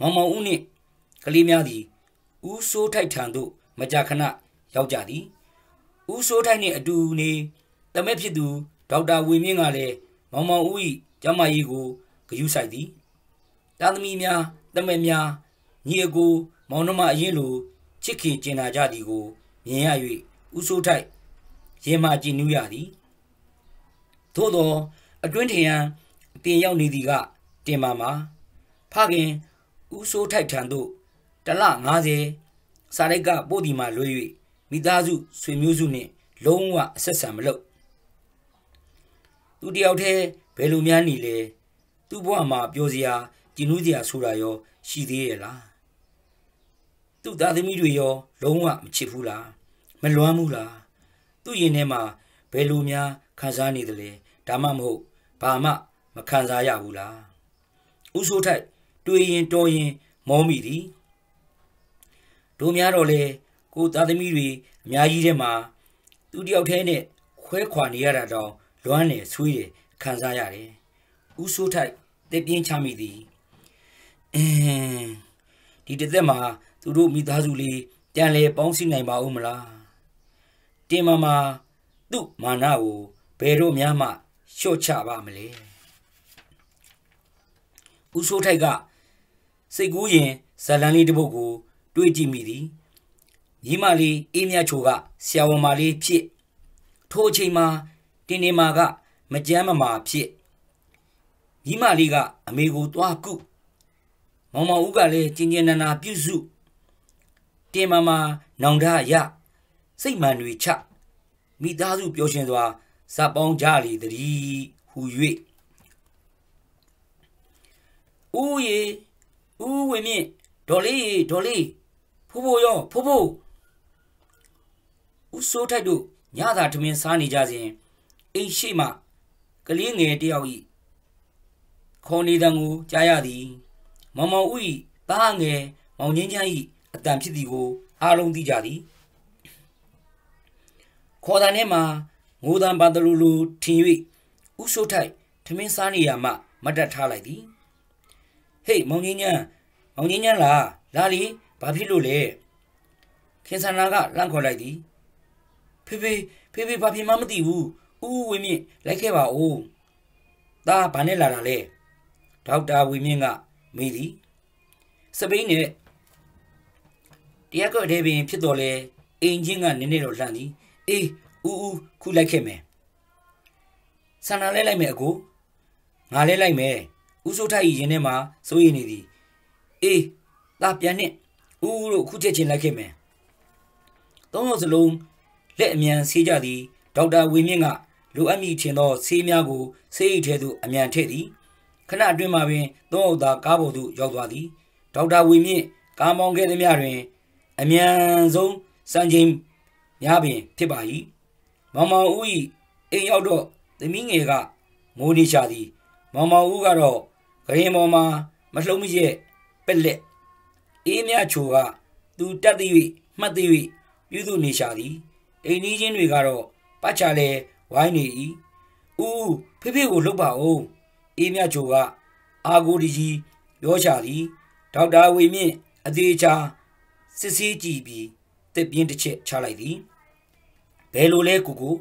မောင်မောင်ဦးနှင့်ကလေးများသည်ဦးစိုးထိုက်ထံသို့မကြာခဏရောက်ကြသည်ဦးစိုးထိုက်နှင့်အတူနေတမက်ဖြစ်သူ ဒေါက်တာဝေမြင့်ကလည်းမမောင်မောင်ဦး၏ကျမကြီးကိုဂယုဆိုင်သည်တာသမီများတမက်များညီအကိုမောင်နှမအရင်လိုချစ်ခင်ကျင်နာကြသည်ကိုမြင်ရ၍ဥဆိုးထိုက်ရင်မာကြည်နူးရသည်သို့သောအတွင်းထရန်အပြင်ရောက်နေသည်ကတင်မာမှာဖခင်ဥဆိုးထိုက်ထံသို့တလ90စာရိုက်ကပို့ဒီမှာလွှဲ၍မိသားစုဆွေမျိုးစုနှင့်လုံးဝအဆက်ဆံမလုပ် သူတယောက်တည်းဘယ်လိုများနေလဲသူ့ဘဝမှာပြောစရာကြည်နူးစရာဆိုတာရောရှိသေးရဲ့လားသူ့သားသမီးတွေရောလုံးဝမချစ်ဘူးလားမလွမ်းဘူးလားသူ့ရင်ထဲမှာဘယ်လိုများခံစားနေသလဲဒါမှမဟုတ်ဘာမှမခံစားရဘူးလားဥဆိုးထိုက်တွေးရင်တော်ရင်မောမိသည်တို့များတော့လေကိုသားသမီးတွေအများကြီးထဲမှာသူတယောက်တည်းနဲ့ခွဲခွာနေရတာတော့ လွမ်းနေဆွေးတယ်ခံစားရတယ်ဥဆိုးထိုက်တက်ပြင်းချမိသည်အင်းဒီတစ်သက်မှာသူတို့မိသားစုလေးပြန်လဲပေါင်းစည်းနိုင်ပါဦးမလားတင်မမသူ့မာနကိုဘယ်တော့မှမှလျှော့ချပါမလဲဦးစိုးထိုက်ကစိတ်ကူးရင်ဇလန်လေးတစ်ပုဒ်ကို တွေးကြည့်မိသည်ညီမလေးအေးမြချိုကဆရာဝန်မလေးဖြစ်ထိုအချိန်မှာ တင်းနေမာက မကြမ်းမမာဖြစ်ညီမလေးကအမေကိုတွားကုမောင်မောင်ဦးကလည်းကျင်ကျင်နာနာပြုစုတင်မမာနောင်တရစိတ်မှန်တွေချမိသားစုပျော်ရွှင်စွာဇပ်ပေါင်းကြလေတည်းဟူ၍ဦးရေဦးဝင်းမြင့်ဒေါ်လေးဒေါ်လေးဖိုးဖိုးရောဖိုးဖိုးဦးစိုးထိုက်တို့ညသာထမင်းစားနေကြစဉ် အိမ်ရှိမှကလေးငယ်တယောက်ဤခေါ်နေတံကိုကြားရသည်မောင်မောင်ဦးဤသားငယ်မောင်ငင်းချမ်းဤအတန်ဖြစ်သည်ကိုအားလုံးသိကြသည်ခေါ်တာနဲ့မှာငိုတံပါတလူလူထင်၍ဥဆိုးထိုက်ထမင်းစားနေရမှမတ်တက်ထားလိုက်သည်ဟေးမောင်ကြီးညံမောင်ကြီးညံလားလာလီဘာဖြစ်လို့လဲခင်ဆန္ဒကလန့်ခေါ်လိုက်သည်ဖေဖေဖေဖေဘာဖြစ်မှမသိဘူး ဥဝင်းမြင့်လိုက်ခဲ့ပါဦးဒါဘာနဲ့လာတာလဲဒေါက်တာဝင်းမြင့်ကမေးသည်စပိန်နဲ့တရားကွက်တဲ့ပင်ဖြစ်တော်လဲအင်ဂျင်ကနည်းနည်းတော့လှမ်းသည်အေးဦးဦးခုလိုက်ခဲ့မယ်ဆန္ဒလဲလိုက်မယ်အကိုငါလဲလိုက်မယ်ဦးစိုးထိုက်ရင်ထဲမှာစိုးရိမ်နေသည်အေးဒါပြန်နဲ့ဦးဦးတို့ခုချက်ချင်းလိုက်ခဲ့မယ်သုံးယောက်စလုံးလက်အမြန်ဆေးကြသည်ဒေါက်တာဝေမြင့်က လိုအပ်မိထင်သောဆေးများကိုဆေးအိတ်ထဲသို့အမြန်ထည့်သည်ခဏအတွင်းမှာပင်သုံးယောက်သာကားပေါ်သို့ရောက်သွားသည်ဒေါက်တာဝေမြင့်ကားမောင်းခဲ့သည်များတွင် အမြန်ဆုံးစံချိန်များပင်ဖြစ်ပါ၏မောင်မောင်ဦး၏အိမ်ရောက်တော့သမီးငယ်ကမိုးနေချသည်မောင်မောင်ဦးကတော့ဂရင်ပေါ်မှာမလှုံးမရက်ပက်လက်အေးမြချိုကသူတက်သည်၍မှတ်သည်၍ပြုစုနေရှာသည်အိမ်ကြီးချင်းတွေကတော့ပတ်ချလဲ ဝိုင်းနေ၏ဦးဖေဖေကိုလှုပ်ပါဦးအေးမြချိုကအာကိုဒီကြီးပြောချသည်ဒေါက်တာဝေမြင့်အသေးချာစစ်ဆေးကြည့်ပြီးတက်ပြင်းတစ်ချက်ချလိုက်သည်ဘယ်လိုလဲကိုကို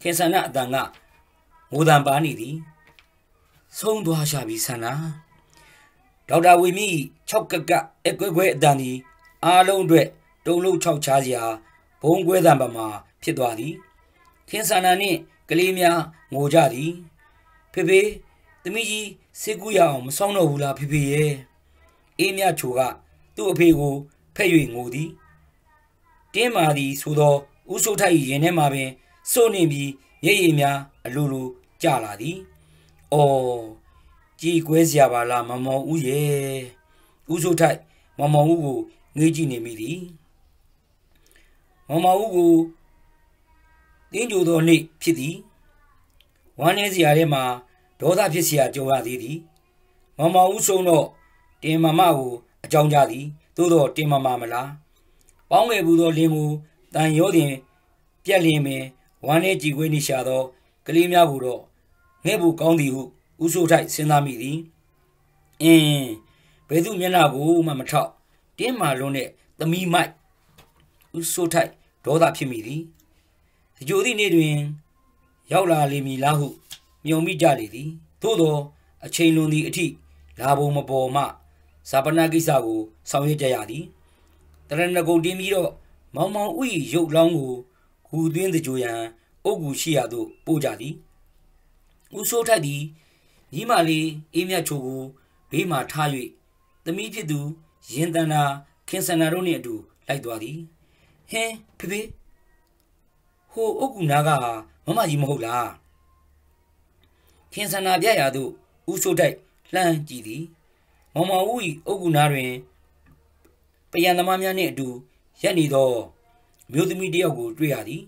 ခေဆန္ဒအတန်ကငိုတံပါနေသည်ဆုံးသွားရှာပြီဆန္ဒဒေါက်တာဝေမီ6ကကအကွဲကွဲအတန်ဒီအားလုံးအတွက်တုံလုံး6ချားစရာဘုံကွဲတံပမာဖြစ်သွားသည် ခင်ဆန္ဒနှင့်ကလေးများငိုကြသည်ဖေဖေသမီးကြီးစေကူရအောင်မဆောင်တော့ဘူးလားဖေဖေရဲ့အေးမြချိုကသူ့အဖေကိုဖက်၍ငိုသည်တင်းမာသည်ဆိုသောဦးစိုးထိုက်ရင်ထဲမှာပင်စိုးနေပြီးရိပ်ရည်များအလိုလိုကျလာသည်။အော်ကြည်ကွဲစရာပါလားမမောင်ဦးရဲ့။ဦးစိုးထိုက်မမောင်ဦးကိုငေးကြည့်နေမိသည်။မမောင်ဦးကို တင်းကြိုသောနေ့ဖြစ်သည်။ဝမ်းနေစရာထဲမှာဒေါသဖြစ်စရာကြုံရသေးသည်။မမောင်ဦးဆုံးတော့တင်မမကိုအကြောင်းကြားသည်။သို့တော့တင်မမမလား။ပေါင်းငယ်ဘူးသောလင်းကိုတန်ရောတင်ပြက်လျင်ပင်ဝမ်းနဲ့ကြည်ခွေးနေရှာသောကလေးများကိုတော့ငဲ့ဘူးကောင်းသည်ဟုဥဆိုးထိုက်စဉ်းစားမိသည်အင်းဘယ်သူမျက်နှာကိုမှမထောက်တင်းမာလွန်းတဲ့သမီးမိုက်ဥဆိုးထိုက်ဒေါသဖြစ်မိသည် အကျိုးသည့်နေ့တွင် ရောက်လာလိမ့်မည်လားဟုမြုံမိကြလေသည်သို့သောအချိန်လွန်သည့်အထိလာဘုံမပေါ်မှဇာပနာကိစ္စကိုဆောင်ရွက်ကြရသည်တရဏဂုံတင်ပြီးတော့မောင်မောင်ဥ၏ရုပ်လောင်းကိုဂူသွင်းတကြိုရန်အုတ်ကူရှိရာသို့ပို့ကြသည်ဦးစိုးထက်သည်ညီမလေးအေးမြတ်ချိုကိုဘေးမှထား၍သမီးဖြစ်သူရင်တန်နာခင်စန္နာတို့နှင့်အတူလိုက်သွားသည်ဟင်းဖေဖေ ဟိုအုတ်ကူနာကမမကြီးမဟုတ်လားခင်စန္နာပြရာသို့ဦးစိုးထိုက်လှမ်းကြည့်သည်မောင်မောင်ဦး၏အုတ်ကူနာတွင်ပယံသမားများနှင့်အတူရက်နေသောမျိုးသမီးတယောက်ကိုတွေ့ရသည်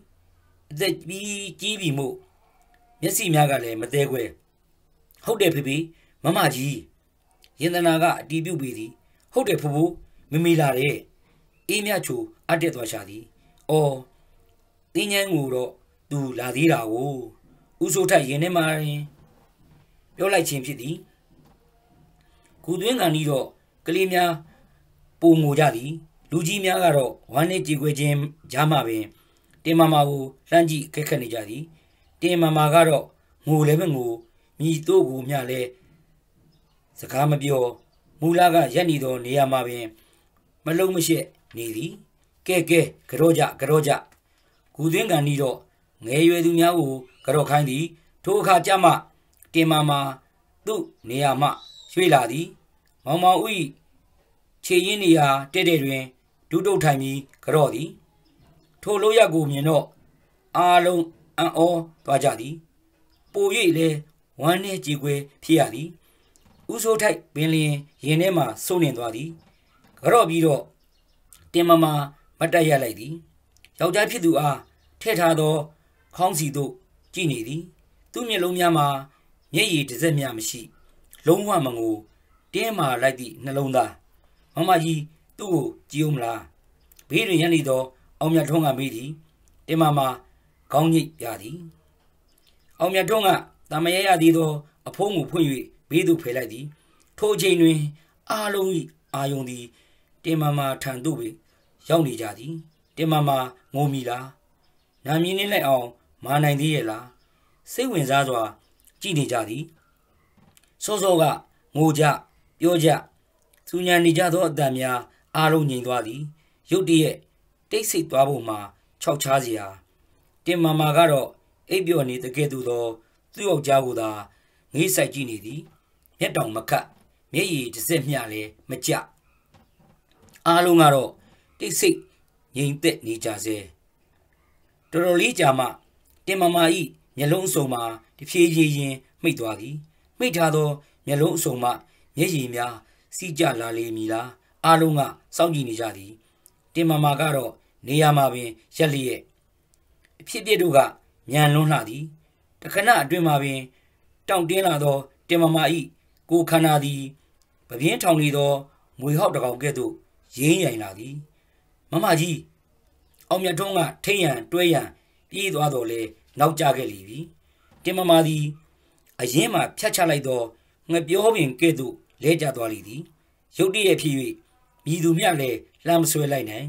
အသက်ကြီးကြီးပြီမို့မျက်စိများကလည်းမသေးခွဲဟုတ်တယ်ဖေဖေမမကြီးရင်တနာကအတီးပြုတ်ပြီသည်ဟုတ်တယ်ဖူဖူမမီလာတဲ့အေးမြချိုအတက်သွားရှာသည်အော် တင်းញန်းကိုတော့သူလာသေးတာကိုဦးစိုးထက်ရင်ထဲမှာရင်ပြောလိုက်ခြင်းဖြစ်သည်ဂူသွင်းကန်ဤတော့ကလေးများပုံငိုကြသည် လူကြီးများကတော့ဝမ်းနဲ့ကြေခွေခြင်းကြားမှာပင်တင်မာမာကိုလှမ်းကြည့်ခက်ခက်နေကြသည်တင်မာမာကတော့ငိုလည်းမငိုမိတို့ကိုမျှလဲစကားမပြောမူလာကရက်နေသောနေရာမှာပင် မလုံးမရှက်နေသည်ကဲကဲကြောကြကြောကြ ဂူသွင်းကန်ဤတော့ငယ်ရွယ်သူများကိုကြောခိုင်းသည် ထိုအခါကြမှတင်မာမာသူ့နေရာမှရွှေ့လာသည် မောင်မောင်ဦးခြေရင်းနေရာတဲ့တဲ့တွင်ဒုတုတ်ထိုင်ပြီးကြော့သည် ထိုလိုရက်ကိုမြင်တော့အားလုံးအံ့ဩသွားကြသည်ပို၍လဲဝမ်းနှဲကြည်ကွယ်ဖြစ်ရသည်ဥဆိုးထိုက်ပင်လျင်ရင်ထဲမှစုံနေသွားသည်ကြော့ပြီးတော့တင်မမမတ်တက်ရလိုက်သည် ယောက်ျားဖြစ်သူအားထဲ့ထားသောခေါင်းစီသို့ကြည့်နေသည် သူ့မျက်လုံးများမှာမျက်ရည်တစ်စက်မျှမရှိ လုံးဝမငိုတင်းမာလိုက်သည့်နှလုံးသားမမကြီးသူ့ကိုကြည့်ဦးမလားဘေးတွင်ရနေသော အောင်မြတ်ထွန်းကမေးသည်တင်မမခေါင်းညိတ်ပြသည်အောင်မြတ်ထွန်းကတမရရသည်သော အဖုံးကိုဖွင့်၍ဘေးသို့ဖယ်လိုက်သည် ထိုအချိန်တွင်အားလုံး၏အာယုံသည်တင်မမထံသို့ပဲရောက်နေကြသည်တင်မမ ငိုမိလားနာမည်နှင့်လိုက်အောင်မာနိုင်သေးရဲ့လားစိတ်ဝင်စားစွာကြည်နေကြသည်စောစောကငိုကြပြောကြသူညာနေကြသောအတန်များအားလုံးငြိမ်သွားသည်ရုတ်တရက်တိတ်ဆိတ်သွားဖို့မှာခြောက်ချားစရာတင်မာမာကတော့အိပ်ပျော်နေတကယ်သူသောသူ့ယောက်ျားကိုသာငေးဆိုင်ကြည့်နေသည်မျက်တောင်မခတ်မျက်ရည်တစ်စက်မျှလည်းမကြအားလုံးကတော့တိတ်ဆိတ် ငြိမ်သက်နေကြစေတော်တော်လေးကြာမှတင်မာမာဤမျက်လုံးအစုံမှာတဖြည်းဖြည်းချင်းမှိတ်သွားသည်မှိတ်ထားသောမျက်လုံးအစုံမှမျက်ရည်များစီးကြလာလေမည်လားအားလုံးကစောင့်ကြည့်နေကြသည်တင်မာမာကတော့နေရာမှာပင်ရက်လျက်အဖြစ်ပြစ်တို့ကညံလွန်းလှသည်တခဏအတွင်းမှာပင် တောင့်တင်းလာသောတင်မာမာဤကိုခန္ဓာသည်ပပြင်းထောင်နေသောမွေဟောက်တကောင်ကဲ့သို့ရင်းရိုင်လာသည် မမကြီးအောင်မြတ်ထုံးကထိတ်ရန်တွဲရန်ပြေးသွားတော်လဲနောက်ကျခဲ့လေပြီတင်မမာသည်အရင်မှဖြတ်ချလိုက်သောငပြောပင်ကဲ့သို့လဲကျသွားလေသည်ရုတ်တရက်ဖြစ်၍မြည်သူမြလည်းလှမ်းမဆွဲလိုက်နိုင်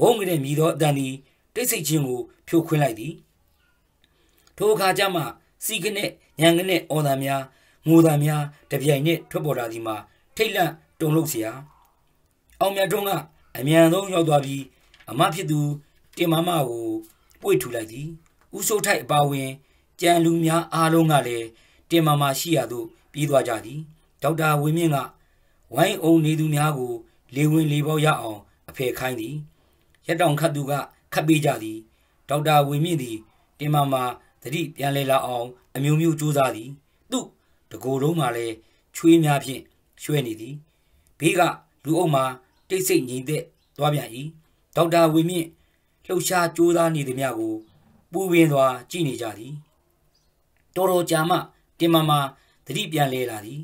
ဝုံးကလေးမြည်သောအတန်သည်တိတ်ဆိတ်ခြင်းကိုဖြိုခွင်းလိုက်သည်ထိုအခါကျမှစီကနဲ့ညံကနဲ့အော်သားများငိုသားများတပြိုင်နက်ထွက်ပေါ်လာသည်မှာထိတ်လန့်တုန်လှုပ်เสียအောင်မြတ်တုံးက အမြန်ဆုံးရောက်သွားပြီးအမဖြစ်သူတင်မမကိုပွေထူလိုက်သည်ဥဆိုးထိုက်အပါဝင်ကြံလူများအားလုံးကလည်းတင်မမရှိရသို့ပြေးသွားကြသည်ဒေါက်တာဝင်းမြင့်ကဝိုင်းအုံနေသူများကို လေဝင်လေပေါရအောင်အဖေခိုင်းသည်ရက်တောင်ခတ်သူကခတ်ပေးကြသည်ဒေါက်တာဝင်းမြင့်သည်တင်မမသတိပြန်လဲလာအောင် အမျိုးမျိုးစူးစမ်းသည်သူ့တကိုယ်လုံးမှလည်းချွေးများဖြင့်ရွှဲနေသည်ဘေးကလူအုပ်မှာ တိတ်ဆိတ်ငြိမ်သက်သွားပြန်၏ဒေါက်တာဝင်းမြင့်လှုပ်ရှားကြိုးစားနေသည်များကိုပူပင်စွာကြည့်နေကြသည်တော်တော်ကြာမှတင်မမာသတိပြန်လဲလာသည်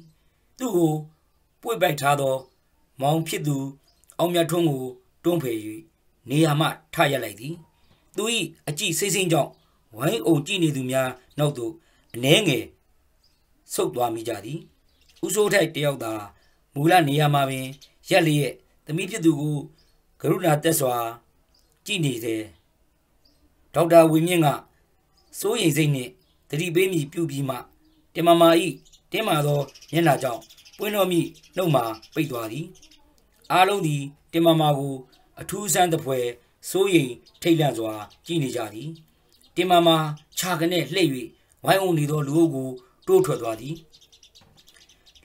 သူ့ကိုပွေပိုက်ထားသော မောင်ဖြစ်သူ အောင်မြတ်ထွန်းကိုတွန်းဖယ်၍နေရာမှထရက်လိုက်သည်သူ၏အကြည့်စိမ့်စိမ့်ကြောင့်ဝိုင်းအုံကြည့်နေသူများနောက်သို့အနှဲငယ်ဆုတ်သွားမိကြသည်ဥဆိုးထိုက်တယောက်သာမူလနေရာမှာပင်ရက်လျက် သမီးဖြစ်သူကိုကရုဏာတက်စွာကြည်နေတယ်ဒေါက်တာဝင်းမြင့်ကစိုးရိမ်စိတ်နှင့်တတိပေးမိပြုပြီးမှတင်မာမာဤတင်းမာသောမျက်နှာကြောင့်ပွင့်တော်မိနှုတ်မှာပိတ်သွားသည်အားလုံးသည်တင်မာမာကိုအထူးဆန်းသဖွယ်စိုးရိမ်ထိတ်လန့်စွာကြည်နေကြသည်တင်မာမာခြာကနေလှည့်၍ဝိုင်းအုံနေသောလူအုပ်ကိုတိုးထွက်သွားသည်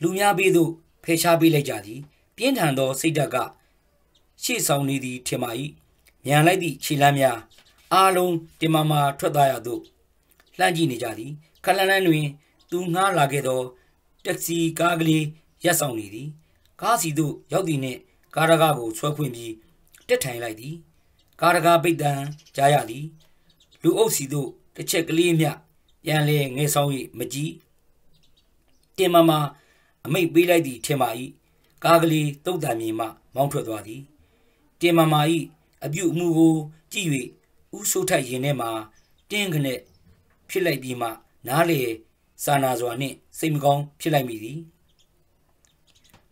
လူများပေးသို့ဖယ်ရှားပေးလိုက်ကြသည် ပြင်းထန်သောစိတ်ဓာတ်ကရှေ့ဆောင်နေသည်ထင်ပါ၏မြန်လိုက်သည့်ခြေလမ်းများအားလုံးတင်မာမာထွက်သွားရသို့လှမ်းကြည့်နေကြသည်ခလန်လန်းတွင် သူငှားလာခဲ့သောတက်ဆီကားကလေးရပ်ဆောင်နေသည်ကားစီသို့ရောက်သည်နှင့်ကားရကားကိုဆွဲဖွင့်ပြီးတက်ထိုင်လိုက်သည်ကားရကားပိတ်တန်ကြားရသည်လူအုပ်စီသို့တစ်ချက်ကလေးမျှပြန်လဲငဲဆောင်၍မကြည့်တင်မမအမိတ်ပေးလိုက်သည်ထင်ပါ၏ ကားကလေးတုတ်တံမြေမှ မောင်းထွက်သွားသည်တင်မမ၏အပြုတ်အမူကို ကြည့်၍ဥဆိုးထိုက်ရင်ထဲမှတင်းခနဲ့ဖြစ်လိုက်ပြီးမှနားလေစာနာစွာနှင့်စိတ်မကောင်းဖြစ်လိုက်မိသည်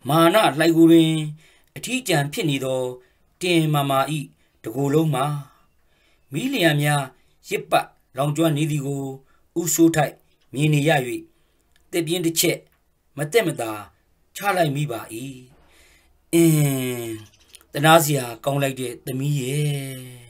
မာနလှိုက်ကိုတွင်အထီးကျန်ဖြစ်နေသောတင်မာမာဤတကူလုံးမှာမီလီယံများရစ်ပတ်လောင်ကျွမ်းနေသည်ကိုဥဆိုးထိုက်မြင်နေရ၍တစ်ပြင်းတစ်ချက် မတက်မသာ ချလိုက်မိပါ၏အင်းတနာစရာကောင်းလိုက်တဲ့သမီးရဲ့